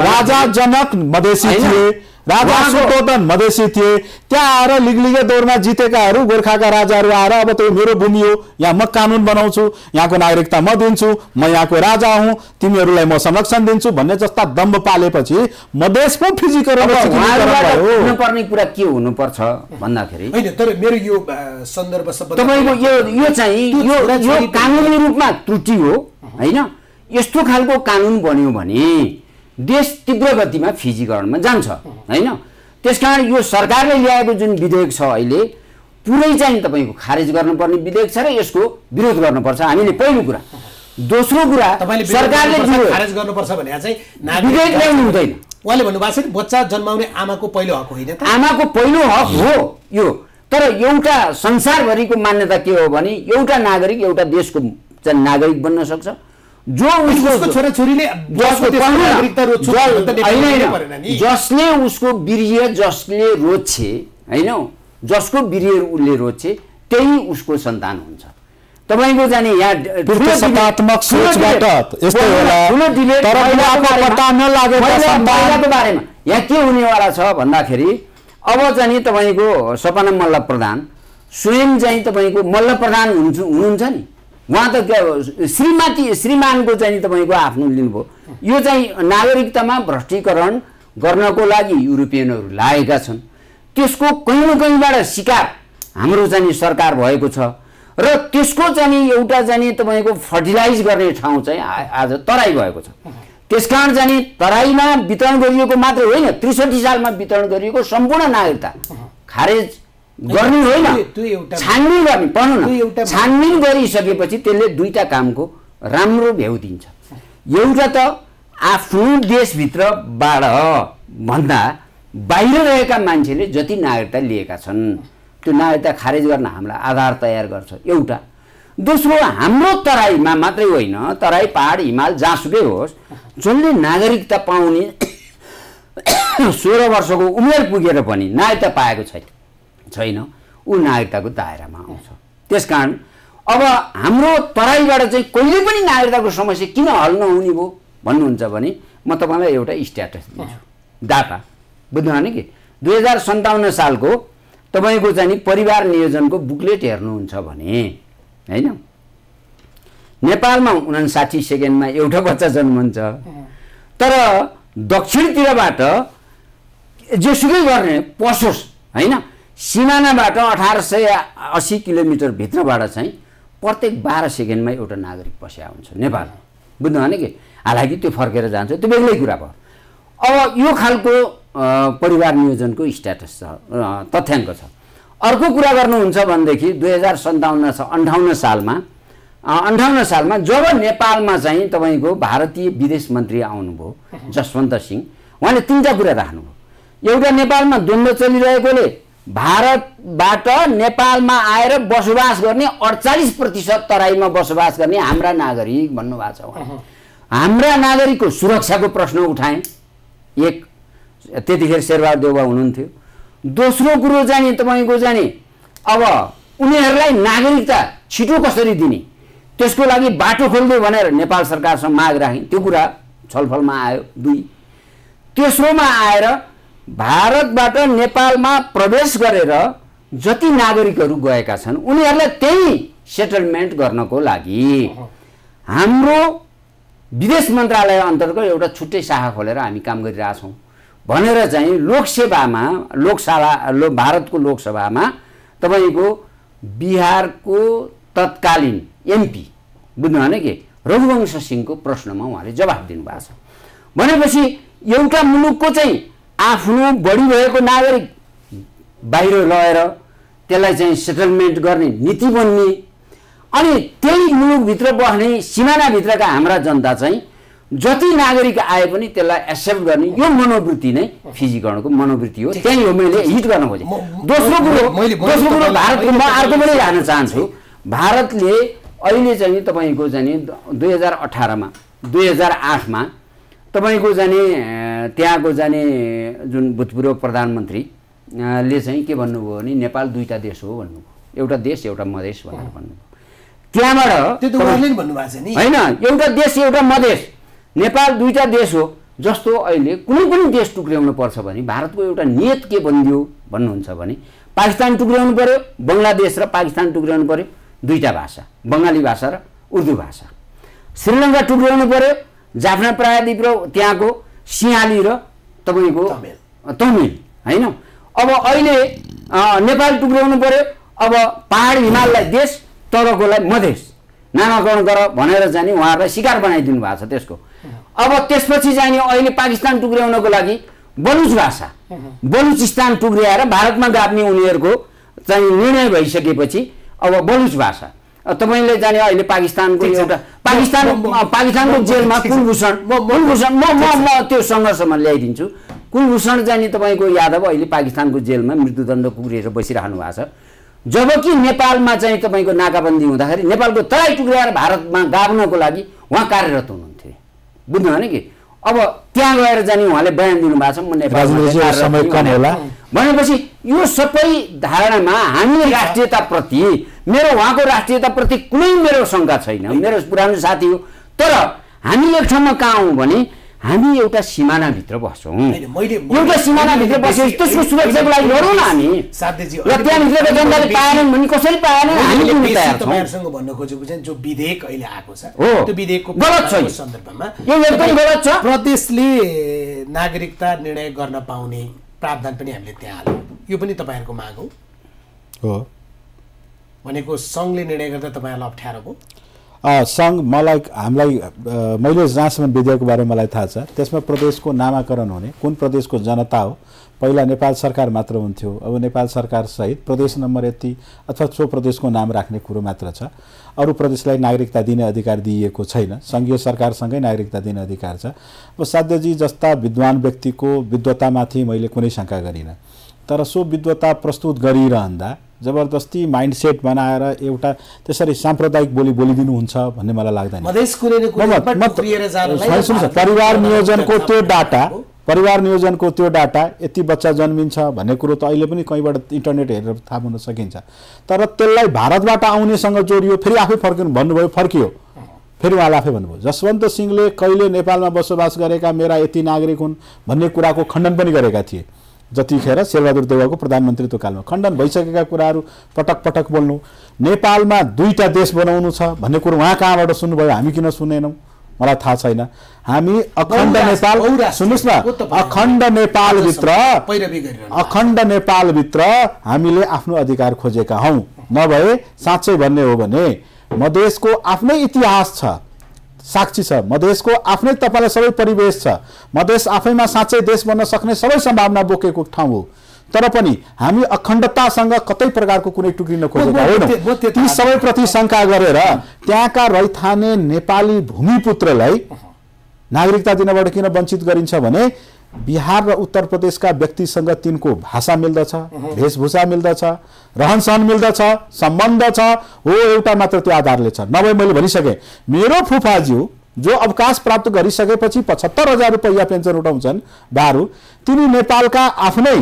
राजा जनक मधेसी। थिए राजा मधेसी थिए। त्यहाँ आएर लिगलिगे दौरमा जितेकाहरू गोर्खाका राजाहरू आएर अब त्यो मेरो भूमि हो यहाँ म कानुन बनाउँछु यहाँको नागरिकता म दिन्छु म यहाँको राजा हुँ तिमीहरूलाई म संरक्षण दिन्छु भन्ने जस्ता दम्ब पालेपछि मधेस पो फिजिकरण कुरा के हुनुपर्छ भन्दाखेरि? तर मेरो यो सन्दर्भ तपाईँको यो यो चाहिँ यो कानुनी रूपमा त्रुटि हो होइन? यस्तो खालको कानुन बन्यो भने देश तीव्र गतिमा फिजिकरणमा जान्छ होइन? त्यसकारण यो सरकारले ल्याएको जुन विधेयक छ अहिले पुरै चाहिँ तपाईँको खारेज गर्नुपर्ने विधेयक छ र यसको विरोध गर्नुपर्छ। हामीले पहिलो कुरा। दोस्रो कुरा सरकारले खारेज गर्नुपर्छ भने चाहिँ विधेयक ल्याउनु हुँदैन। उहाँले भन्नुभएको छ नि बच्चा जन्माउने आमाको पहिलो हक होइन आमाको पहिलो हक हो यो। तर एउटा संसारभरिको मान्यता के हो भने एउटा नागरिक एउटा देशको चाहिँ नागरिक बन्न सक्छ। जो उसको छोराछोरीले। जसले उसको वीर्य जसले रोज्छे होइन? जसको वीर्य उसले रोज्छे त्यही उसको सन्तान हुन्छ। तपाईँको जाने बारेमा- यहाँ के हुनेवाला छ भन्दाखेरि अब चाहिँ तपाईँको सपना मल्ल प्रधान स्वयं चाहिँ तपाईँको मल्ल प्रधान हुन्छ हुनुहुन्छ नि। उहाँ त श्रीमती श्रीमानको चाहिँ तपाईँको आफ्नो लिनुभयो। यो चाहिँ नागरिकतामा भ्रष्टीकरण गर्नको लागि युरोपियनहरू लागेका छन्। त्यसको कहीँ न कहीँबाट शिकार हाम्रो चाहिँ सरकार भएको छ। र त्यसको चाहिँ एउटा चाहिँ तपाईँको फर्टिलाइज गर्ने ठाउँ चाहिँ आज तराई भएको छ। त्यसकारण चाहिँ तराईमा वितरण गरिएको मात्र होइन त्रिसठी सालमा वितरण गरिएको सम्पूर्ण नागरिकता। खारेज गर्ने होइन। छानबिन गर्ने त्यो न छानबिन गरिसकेपछि त्यसले दुईटा कामको राम्रो भ्याउ दिन्छ। एउटा त आफ्नो देशभित्रबाट भन्दा बाहिर रहेका मान्छेले जति नागरिकता लिएका छन् त्यो नागरिकता खारेज गर्न हामीलाई आधार तयार गर्छ एउटा। दोस्रो हाम्रो तराईमा मात्रै होइन तराई पहाड हिमाल जहाँसुकै होस् जसले नागरिकता पाउने सोह्र वर्षको उमेर पुगेर पनि नागरिकता पाएको छैन। छैन। ऊ नागरिकताको दायरामा आउँछ। त्यसकारण अब हाम्रो तराईबाट चाहिँ कहिले पनि नागरिकताको समस्या किन हल नहुने भयो भन्नुहुन्छ भने म तपाईँलाई एउटा स्ट्याटस दिन्छु। डाटा। बुझ्नुभयो नि कि? दुई हजार सन्ताउन्न सालको तपाईँको चाहिँ नि परिवार नियोजनको बुकलेट हेर्नुहुन्छ भने होइन? नेपालमा उनासाठी सेकेन्डमा एउटा बच्चा जन्मन्छ। तर दक्षिणतिरबाट जेसुकै गर्ने पसोस् होइन? सिमानाबाट अठार सय अस्सी किलोमिटर भित्रबाट चाहिँ प्रत्येक बाह्र सेकेन्डमा एउटा नागरिक पस्या हुन्छ नेपाल बुझ्नु भने कि? हालाकि त्यो फर्केर जान्छ त्यो बेग्लै कुरा भयो। अब यो खालको परिवार नियोजनको स्ट्याटस छ तथ्याङ्क छ। अर्को कुरा गर्नुहुन्छ भनेदेखि दुई हजार सन्ताउन्न अन्ठाउन्न सालमा अन्ठाउन्न सालमा जब नेपालमा चाहिँ तपाईँको भारतीय विदेश मन्त्री आउनुभयो जसवन्त सिंह उहाँले तिनवटा कुरा राख्नुभयो। एउटा नेपालमा द्वन्द्व चलिरहेकोले भारतबाट नेपालमा आएर बसोबास गर्ने अडचालिस प्रतिशत तराईमा बसोबास गर्ने हाम्रा नागरिक भन्नुभएको छ। हाम्रा नागरिकको सुरक्षाको प्रश्न उठाएँ। एक त्यतिखेर शेरबहादुर देउबा हुनुहुन्थ्यो। दोस्रो कुरो जाने तपाईँको जाने अब उनीहरूलाई नागरिकता छिटो कसरी दिने? त्यसको लागि बाटो खोल्दै भनेर नेपाल सरकारसँग माग राखेँ। त्यो कुरा छलफलमा आयो। दुई तेस्रोमा आएर भारतबाट नेपालमा प्रवेश गरेर जति नागरिकहरू गएका छन् उनीहरूलाई त्यही सेटलमेन्ट गर्नको लागि। हाम्रो विदेश मन्त्रालय अन्तर्गत एउटा छुट्टै शाखा खोलेर हामी काम गरिरहेछौँ भनेर चाहिँ लोकसेवामा लोकसभा लो भारतको लोकसभामा तपाईँको बिहारको तत्कालीन एमपी बुझ्नु भने के? रघुवंश सिंहको प्रश्नमा उहाँले जवाफ दिनुभएको छ। भनेपछि एउटा मुलुकको चाहिँ आफ्नो बढी भएको नागरिक बाहिर लगेर त्यसलाई चाहिँ सेटलमेन्ट गर्ने नीति बन्ने। अनि त्यही मुलुकभित्र बस्ने सिमानाभित्रका हाम्रा जनता चाहिँ जति नागरिक आए पनि त्यसलाई एक्सेप्ट गर्ने यो मनोवृत्ति नै फिजीकरणको मनोवृत्ति हो। त्यही हो मैले हिट गर्न खोजेँ। दोस्रो कुरो दोस्रो कुरो भारतको म अर्को पनि जान चाहन्छु। भारतले अहिले चाहिँ तपाईँको चाहिँ दुई हजार अठारमा दुई हजार आठमा तपाईँको जाने त्यहाँको जाने जुन भूतपूर्व प्रधानमन्त्री अँ, ले चाहिँ के भन्नुभयो भने नेपाल दुईवटा देश हो भन्नुभयो। एउटा देश एउटा मधेस भनेर भन्नुभयो। त्यहाँबाट त्यो त उहाँले नि भन्नुभएको छ नि। होइन एउटा देश एउटा मधेस नेपाल दुईवटा देश हो जस्तो अहिले कुनै पनि देश टुक्र्याउनु पर्छ भने भारतको एउटा नियत के बनिदियो भन्नुहुन्छ भने पाकिस्तान टुक्र्याउनु पर्यो बङ्गलादेश र पाकिस्तान टुक्र्याउनु पर्यो दुईवटा भाषा बङ्गाली भाषा र उर्दू भाषा। श्रीलङ्का टुक्र्याउनु पर्यो जाफना प्रायद्वीप र त्यहाँको सिंहाली र तपाईँको तमिल। होइन? अब अहिले नेपाल टुक्र्याउनु पर्यो। अब पहाड हिमाललाई देश तलकोलाई मधेस। नामाकरण गर भनेर जाने उहाँहरूलाई शिकार बनाइदिनु भएको छ त्यसको। अब त्यसपछि जाने अहिले पाकिस्तान टुक्र्याउनको लागि बलुच भाषा। बलुचिस्तान टुक्र्याएर भारतमा गाप्ने उनीहरूको चाहिँ निर्णय भइसकेपछि अब बलुच भाषा। तपाईँले जाने अहिले पाकिस्तानको। एउटा पाकिस्तान पाकिस्तानको म- जेलमा। कुलभूषण म- म- कुलभूषण म म म त्यो सङ्घर्षमा ल्याइदिन्छु कुलभूषण जाने तपाईँको यादव अहिले पाकिस्तानको जेलमा मृत्युदण्ड पुगेर बसिरहनु भएको छ जबकि नेपालमा चाहिँ तपाईँको नाकाबन्दी हुँदाखेरि नेपालको तराई टुक्राएर भारतमा गाभ्नको लागि उहाँ कार्यरत हुनुहुन्थ्यो बुझ्नु भने कि अब त्यहाँ गएर जाने उहाँले बयान दिनुभएको छ म। होला। भनेपछि यो सबै धारणामा हामी राष्ट्रियताप्रति मेरो उहाँको राष्ट्रियताप्रति कुनै मेरो शङ्का छैन। मेरो पुरानो साथी हो। तर हामी एक ठाउँमा कहाँ हौँ भने हामी एउटा सिमानाभित्र बस्छौँ। एउटा सिमानाभित्र बसेपछि त्यसको सुरक्षाको लागि लडौँ न हामी। र त्यहाँभित्रको जनताले पाएनन् भने कसरी पाएनन् हामी तपाईँहरूसँग भन्न खोजेको चाहिँ जो विधेयक अहिले आएको छ हो। त्यो विधेयकको गलत छ सन्दर्भमा यो एकदम गलत छ। प्रदेशले नागरिकता निर्णय गर्न पाउने प्रावधान पनि हामीले त्यहाँ हाल्यौँ। यो पनि तपाईँहरूको माग हो। हो। भनेको सङ्घले निर्णय गर्दा तपाईँहरूलाई अप्ठ्यारो भयो? सङ्घ मलाई हामीलाई मैले जहाँसम्म विधेयकको बारेमा मलाई थाहा छ त्यसमा प्रदेशको नामाकरण हुने कुन प्रदेशको जनता हो पहिला नेपाल सरकार मात्र हुन्थ्यो अब नेपाल सरकार सहित प्रदेश नम्बर यति अथवा सो प्रदेशको नाम राख्ने कुरो मात्र छ। अरू प्रदेशलाई नागरिकता दिने अधिकार दिइएको छैन सङ्घीय सरकारसँगै नागरिकता दिने अधिकार छ। अब साध्यजी जस्ता विद्वान व्यक्तिको विद्वतामाथि मैले कुनै शङ्का गरिनँ। तर सो विद्वता प्रस्तुत गरिरहँदा जबरजस्ती माइन्डसेट बनाएर एउटा त्यसरी साम्प्रदायिक बोली बोलिदिनुहुन्छ भन्ने मलाई लाग्दैन। परिवार नियोजनको त्यो डाटा परिवार नियोजनको त्यो डाटा यति बच्चा जन्मिन्छ भन्ने कुरो त अहिले पनि कहीँबाट इन्टरनेट हेरेर थाहा हुन सकिन्छ। तर त्यसलाई भारतबाट आउनेसँग जोडियो फेरि आफै फर्किनु भन्नुभयो फर्कियो। फेरि उहाँले आफै भन्नुभयो जसवन्त सिंहले कहिले नेपालमा बसोबास गरेका मेरा यति नागरिक हुन् भन्ने कुराको खण्डन पनि गरेका थिए। जतिखेर शेरबहादुर देउवाको प्रधानमन्त्रीत्व कालमा। खण्डन भइसकेका कुराहरू पटक पटक बोल्नु। नेपालमा दुईटा देश बनाउनु छ भन्ने कुरो उहाँ कहाँबाट सुन्नुभयो हामी किन सुनेनौँ? मलाई थाहा छैन। हामी अखण्ड नेपाल सुन्नुहोस् न अखण्ड नेपालभित्र अखण्ड नेपालभित्र हामीले आफ्नो अधिकार खोजेका हौँ। नभए साँच्चै भन्ने हो भने मधेसको आफ्नै इतिहास छ। साक्षी छ। मधेसको आफ्नै तपाईँलाई सबै परिवेश छ। मधेस आफैमा साँच्चै देश बन्न सक्ने सबै सम्भावना बोकेको ठाउँ हो। तर पनि हामी अखण्डतासँग कतै प्रकारको कुनै टुक्रिन खोजेका होइनौँ। ती सबैप्रति शङ्का गरेर त्यहाँका रैथाने नेपाली भूमिपुत्रलाई नागरिकता दिनबाट किन वञ्चित गरिन्छ भने बिहार र उत्तर प्रदेशका व्यक्तिसँग तिनको भाषा मिल्दछ वेशभूषा मिल्दछ रहन सहन मिल्दछ सम्बन्ध छ हो एउटा मात्र त्यो आधारले छ। नभए मैले भनिसकेँ मेरो फुफाज्यू जो अवकाश प्राप्त गरिसकेपछि पचहत्तर हजार रुपियाँ पेन्सन उठाउँछन् बारू तिनी नेपालका आफ्नै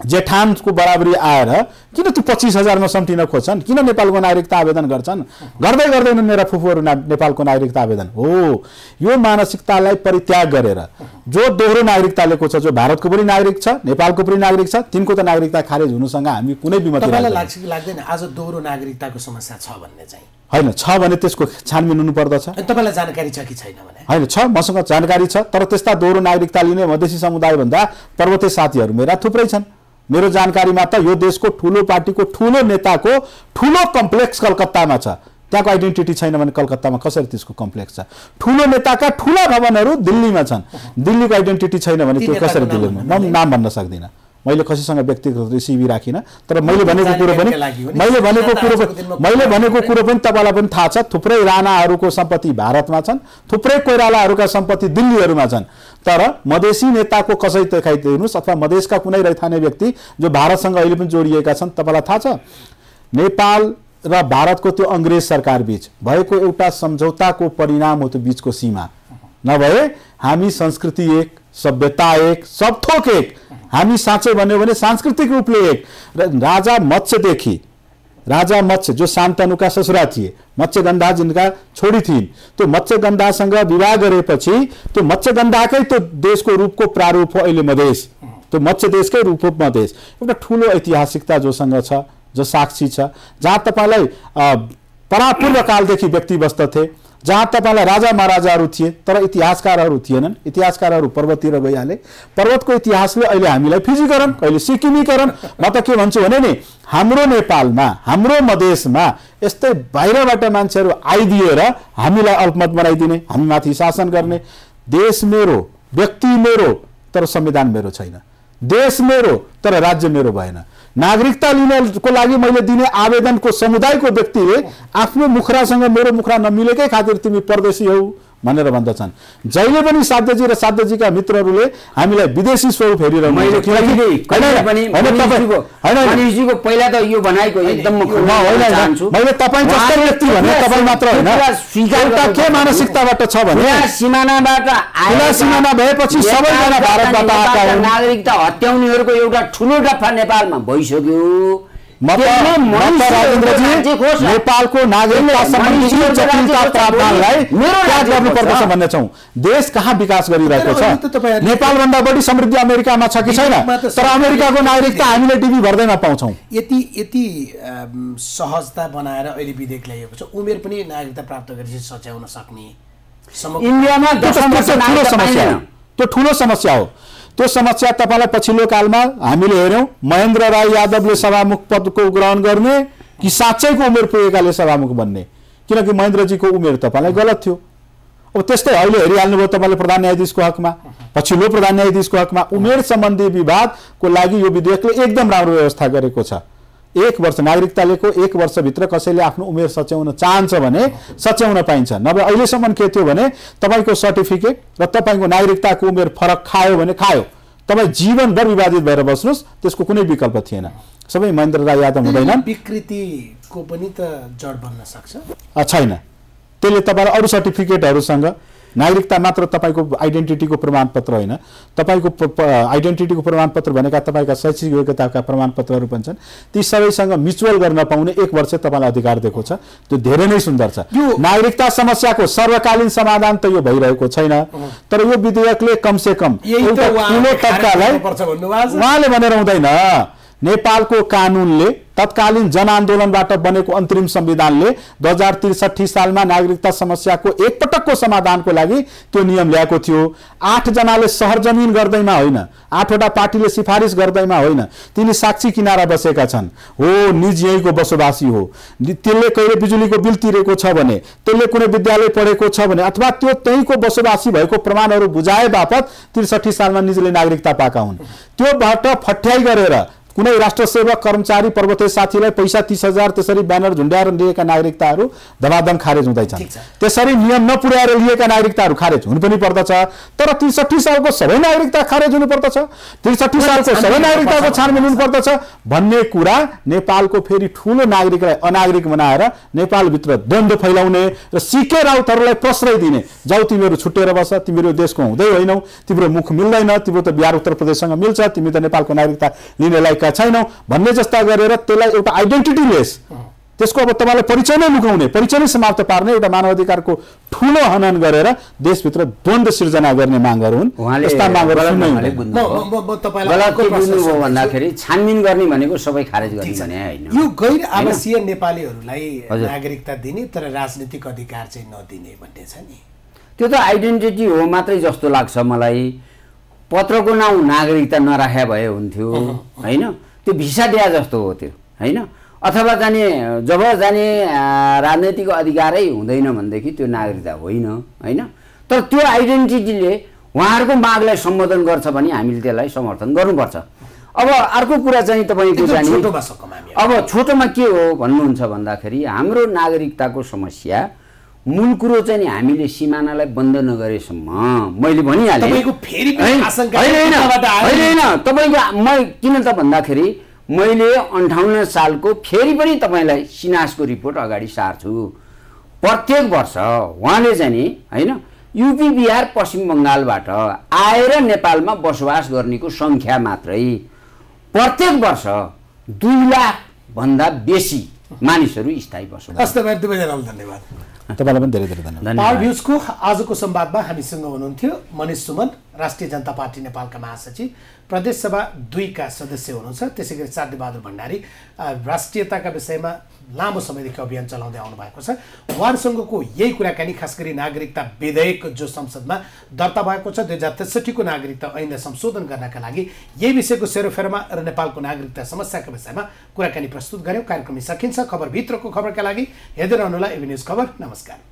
जेठानको बराबरी आएर किन त्यो पच्चिस हजारमा सम्टिन खोज्छन्? किन नेपालको नागरिकता आवेदन गर्छन्? गर्दै गर्दैनन् मेरा फुपूहरू ना नेपालको नागरिकता आवेदन। हो। यो मानसिकतालाई परित्याग गरेर जो दोहोरो नागरिकता लिएको छ जो भारतको पनि नागरिक छ नेपालको पनि नागरिक छ तिनको त नागरिकता खारेज हुनुसँग हामी कुनै राख्दैनौँ। लाग्छ कि लाग्दैन? आज दोहोरो नागरिकताको समस्या छ भन्ने चाहिँ। होइन छ भने त्यसको छानबिन हुनुपर्दछ। तपाईँलाई जानकारी छ कि छैन भने? होइन छ मसँग जानकारी छ तर त्यस्ता दोहोरो नागरिकता लिने मधेसी समुदायभन्दा पर्वतीय साथीहरू मेरा थुप्रै छन्। मेरो जानकारीमा त यो देशको ठुलो पार्टीको ठुलो नेताको ठुलो कम्प्लेक्स कलकत्तामा छ। त्यहाँको आइडेन्टिटी छैन भने कलकत्तामा कसरी त्यसको कम्प्लेक्स छ? ठुलो नेताका ठुला भवनहरू दिल्लीमा छन्। दिल्लीको आइडेन्टिटी छैन भने त्यो कसरी दिल्लीमा? म नाम भन्न सक्दिनँ। मैले कसैसँग व्यक्तिगत रिसिभी राखिनँ तर मैले भनेको कुरो पनि। मैले भनेको कुरो मैले भनेको कुरो पनि तपाईँलाई पनि थाहा छ थुप्रै राणाहरूको सम्पत्ति भारतमा छन् थुप्रै कोइरालाहरूका सम्पत्ति दिल्लीहरूमा छन्। तर मधेसी नेताको कसै देखाइदिनुहोस् अथवा मधेसका कुनै रैथाने व्यक्ति जो भारतसँग अहिले पनि जोडिएका छन् तपाईँलाई थाहा छ? नेपाल र भारतको त्यो अङ्ग्रेज सरकार बीच भएको एउटा सम्झौताको परिणाम हो त्यो बिचको सीमा। नभए हामी संस्कृति एक सभ्यता एक सब थोक एक। हामी साँच्चै भन्यो भने सांस्कृतिक रूपले एक। र राजा मत्स्यदेखि राजा मत्स्य जो शान्तनुका ससुरा थिए। मत्स्यगन्धा जिनका छोडी थिइन्। त्यो मत्स्यगन्धासँग विवाह गरेपछि त्यो मत्स्यगन्धाकै त्यो देशको रूपको प्रारूप हो अहिले मधेस। त्यो मत्स्य देशकै रूप हो मधेस एउटा ठुलो ऐतिहासिकता जोसँग छ जो साक्षी छ। जहाँ तपाईँलाई परापूर्व कालदेखि व्यक्ति बस्दथे जहाँ तपाईँलाई राजा महाराजाहरू थिए तर इतिहासकारहरू थिएनन्। इतिहासकारहरू पर्वततिर गइहाले। पर्वतको इतिहासले अहिले हामीलाई फिजिकरण कहिले सिक्किमीकरण म त के भन्छु भने नि हाम्रो नेपालमा हाम्रो मधेसमा यस्तै बाहिरबाट मान्छेहरू आइदिएर हामीलाई अल्पमत बनाइदिने हामीमाथि शासन गर्ने। देश मेरो व्यक्ति मेरो तर संविधान मेरो छैन। देश मेरो तर राज्य मेरो भएन। नागरिकता लिनको लागि मैले दिने आवेदनको समुदायको व्यक्तिले आफ्नो मुखरासँग मेरो मुखरा नमिलेकै खातिर तिमी परदेशी हौ। भनेर भन्दछन्। जहिले पनि साध्यजी र साध्यजीका मित्रहरूले हामीलाई विदेशी स्वरूप हेरिरहनु पहिला त यो भनाइको एकदम मैले तपाईँ जस्तो व्यक्ति भने तपाईँ मात्र होइन। एउटा के। मानसिकताबाट छ भने खुला सिमानाबाट आएका सिमाना भएपछि सबैजना भारतबाट आएका। नागरिकता हत्याउनेहरूको एउटा ठुलो डफा नेपालमा भइसक्यो। नेपालको नागरिकता सम्बन्धी जटिलता। प्रावधानलाई त्याग गर्नुपर्दछ देश कहाँ विकास गरिरहेको छ? नेपालभन्दा बढी समृद्धि अमेरिकामा छ कि छैन? तर अमेरिकाको नागरिकता हामीले टिभी भर्दैन पाउँछौँ। यति यति सहजता बनाएर अहिले विधेयक ल्याइएको छ। उमेर पनि नागरिकता प्राप्त गरेपछि सच्याउन सक्ने इन्डियामा त्यो ठुलो समस्या हो। त्यो समस्या तपाईँलाई पछिल्लो कालमा हामीले हेऱ्यौँ महेन्द्र राई यादवले सभामुख पदको ग्रहण गर्ने कि साँच्चैको उमेर पुगेकाले सभामुख बन्ने? किनकि महेन्द्रजीको उमेर तपाईँलाई गलत थियो। अब त्यस्तै अहिले हेरिहाल्नुभयो तपाईँले प्रधान न्यायाधीशको हकमा पछिल्लो प्रधान न्यायाधीशको हकमा उमेर सम्बन्धी विवादको लागि यो विधेयकले एकदम राम्रो व्यवस्था गरेको छ। एक वर्ष नागरिकतालेको एक वर्षभित्र कसैले आफ्नो उमेर सच्याउन चाहन्छ भने सच्याउन पाइन्छ। नभए अहिलेसम्म के थियो भने तपाईँको सर्टिफिकेट र तपाईँको नागरिकताको उमेर फरक खायो भने खायो। तपाईँ जीवनभर विवादित भएर बस्नुहोस् त्यसको कुनै विकल्प थिएन। सबै महेन्द्र राई यादव हुँदैनन्। विकृतिको पनि त जड बन्न सक्छ। छैन। त्यसले तपाईँलाई अरू सर्टिफिकेटहरूसँग नागरिकता मात्र तपाईँको आइडेन्टिटीको प्रमाणपत्र होइन। तपाईँको आइडेन्टिटीको प्रमाणपत्र भनेका तपाईँका शैक्षिक योग्यताका प्रमाणपत्रहरू पनि छन्। ती सबैसँग म्युचुअल गर्न पाउने एक वर्ष तपाईँलाई अधिकार दिएको छ। त्यो धेरै नै सुन्दर छ। यो- नागरिकता समस्याको सर्वकालीन समाधान त यो भइरहेको छैन। तर यो विधेयकले कमसे कम। उहाँले भनेर हुँदैन। नेपालको कानुनले तत्कालीन जनआन्दोलनबाट बनेको अन्तरिम संविधानले दुई हजार त्रिसठी सालमा नागरिकता समस्याको एकपटकको समाधानको लागि त्यो नियम ल्याएको थियो। आठजनाले सहर जमिन गर्दैमा होइन आठवटा पार्टीले सिफारिस गर्दैमा होइन तिनी साक्षी किनारा बसेका छन्। हो निज यहीँको बसोबासी हो। त्यसले कहिले बिजुलीको बिल तिरेको छ भने त्यसले कुनै विद्यालय पढेको छ भने अथवा त्यो त्यहीँको बसोबासी भएको प्रमाणहरू बुझाए बापत त्रिसठी सालमा निजले नागरिकता पाएका हुन्। त्योबाट फठ्याइ गरेर कुनै राष्ट्र सेवक कर्मचारी पर्वतीय साथीलाई पैसा तिस हजार त्यसरी ब्यानर झुन्ड्याएर लिएका नागरिकताहरू धमाधम खारेज हुँदैछन्। त्यसरी नियम नपुर्याएर लिएका नागरिकताहरू खारेज हुनु पनि पर्दछ। तर त्रिसठी सालको सबै नागरिकता खारेज हुनु पर्दछ। त्रिसठी सालको सबै नागरिकताको छानबिन हुनु पर्दछ। भन्ने कुरा नेपालको फेरि ठुलो नागरिकलाई अनागरिक बनाएर नेपालभित्र द्वन्द्व फैलाउने र सिके राउतहरूलाई प्रश्रय दिने। जाउ तिमीहरू छुट्टिएर बस तिमीहरू देशको हुँदै होइनौ तिम्रो मुख मिल्दैन तिम्रो त बिहार उत्तर प्रदेशसँग मिल्छ तिमी त नेपालको नागरिकता लिने लायकका छैनौ। भन्ने जस्ता गरेर त्यसलाई एउटा आइडेन्टिटी लेस त्यसको अब तपाईँलाई परिचय नै लुकाउने परिचय नै समाप्त पार्ने एउटा मानव अधिकारको ठुलो हनन गरेर देशभित्र द्वन्द्व सिर्जना गर्ने मागहरू हुन्। भन्दाखेरि छानबिन गर्ने भनेको सबै खारेज गर्ने भने होइन। यो गैर आवासीय नेपालीहरूलाई। नागरिकता दिने तर राजनीतिक अधिकार चाहिँ नदिने भन्ने छ नि। त्यो त आइडेन्टिटी हो मात्रै जस्तो लाग्छ मलाई। पत्रको नाउँ नागरिकता नराख्या भए हुन्थ्यो होइन? त्यो भिसा दिया जस्तो हो त्यो होइन? अथवा जाने जब जाने राजनैतिक अधिकारै हुँदैन भनेदेखि त्यो नागरिकता होइन होइन? तर त्यो आइडेन्टिटीले उहाँहरूको मागलाई सम्बोधन गर्छ भने हामीले त्यसलाई समर्थन गर्नुपर्छ। अब अर्को कुरा चाहिँ तपाईँको जाने अब छोटोमा के हो भन्नुहुन्छ भन्दाखेरि हाम्रो नागरिकताको समस्या मूल कुरो चाहिँ नि हामीले सिमानालाई बन्द नगरेसम्म। मैले भनिहालेँ। होइन, तपाईँको म किन त भन्दाखेरि मैले अन्ठाउन्न सालको फेरि पनि तपाईँलाई सिनासको रिपोर्ट अगाडि सार्छु। प्रत्येक वर्ष उहाँले चाहिँ नि होइन युपी बिहार पश्चिम बङ्गालबाट आएर नेपालमा बसोबास गर्नेको सङ्ख्या मात्रै। प्रत्येक वर्ष दुई लाखभन्दा बेसी मानिसहरू स्थायी बसोबास धन्यवाद। तपाईँलाई पनि धेरै धेरै धन्यवाद। पावर धन्यवाद भ्युजको आजको संवादमा हामीसँग हुनुहुन्थ्यो मनिष सुमन राष्ट्रिय जनता पार्टी नेपालका महासचिव प्रदेशसभा दुईका सदस्य हुनुहुन्छ। त्यसै गरी साध्य बहादुर भण्डारी राष्ट्रियताका विषयमा लामो समयदेखि अभियान चलाउँदै आउनु भएको छ। उहाँहरूसँगको यही कुराकानी खास गरी नागरिकता विधेयक जो संसदमा दर्ता भएको छ दुई हजार त्रिसठीको नागरिकता ऐनलाई संशोधन गर्नका लागि यही विषयको सेरोफेरोमा र नेपालको नागरिकता समस्याका विषयमा कुराकानी प्रस्तुत गऱ्यौँ कार्यक्रम सकिन्छ खबरभित्रको खबरका लागि हेर्दै रहनुहोला एभी न्युज खबर। नमस्कार।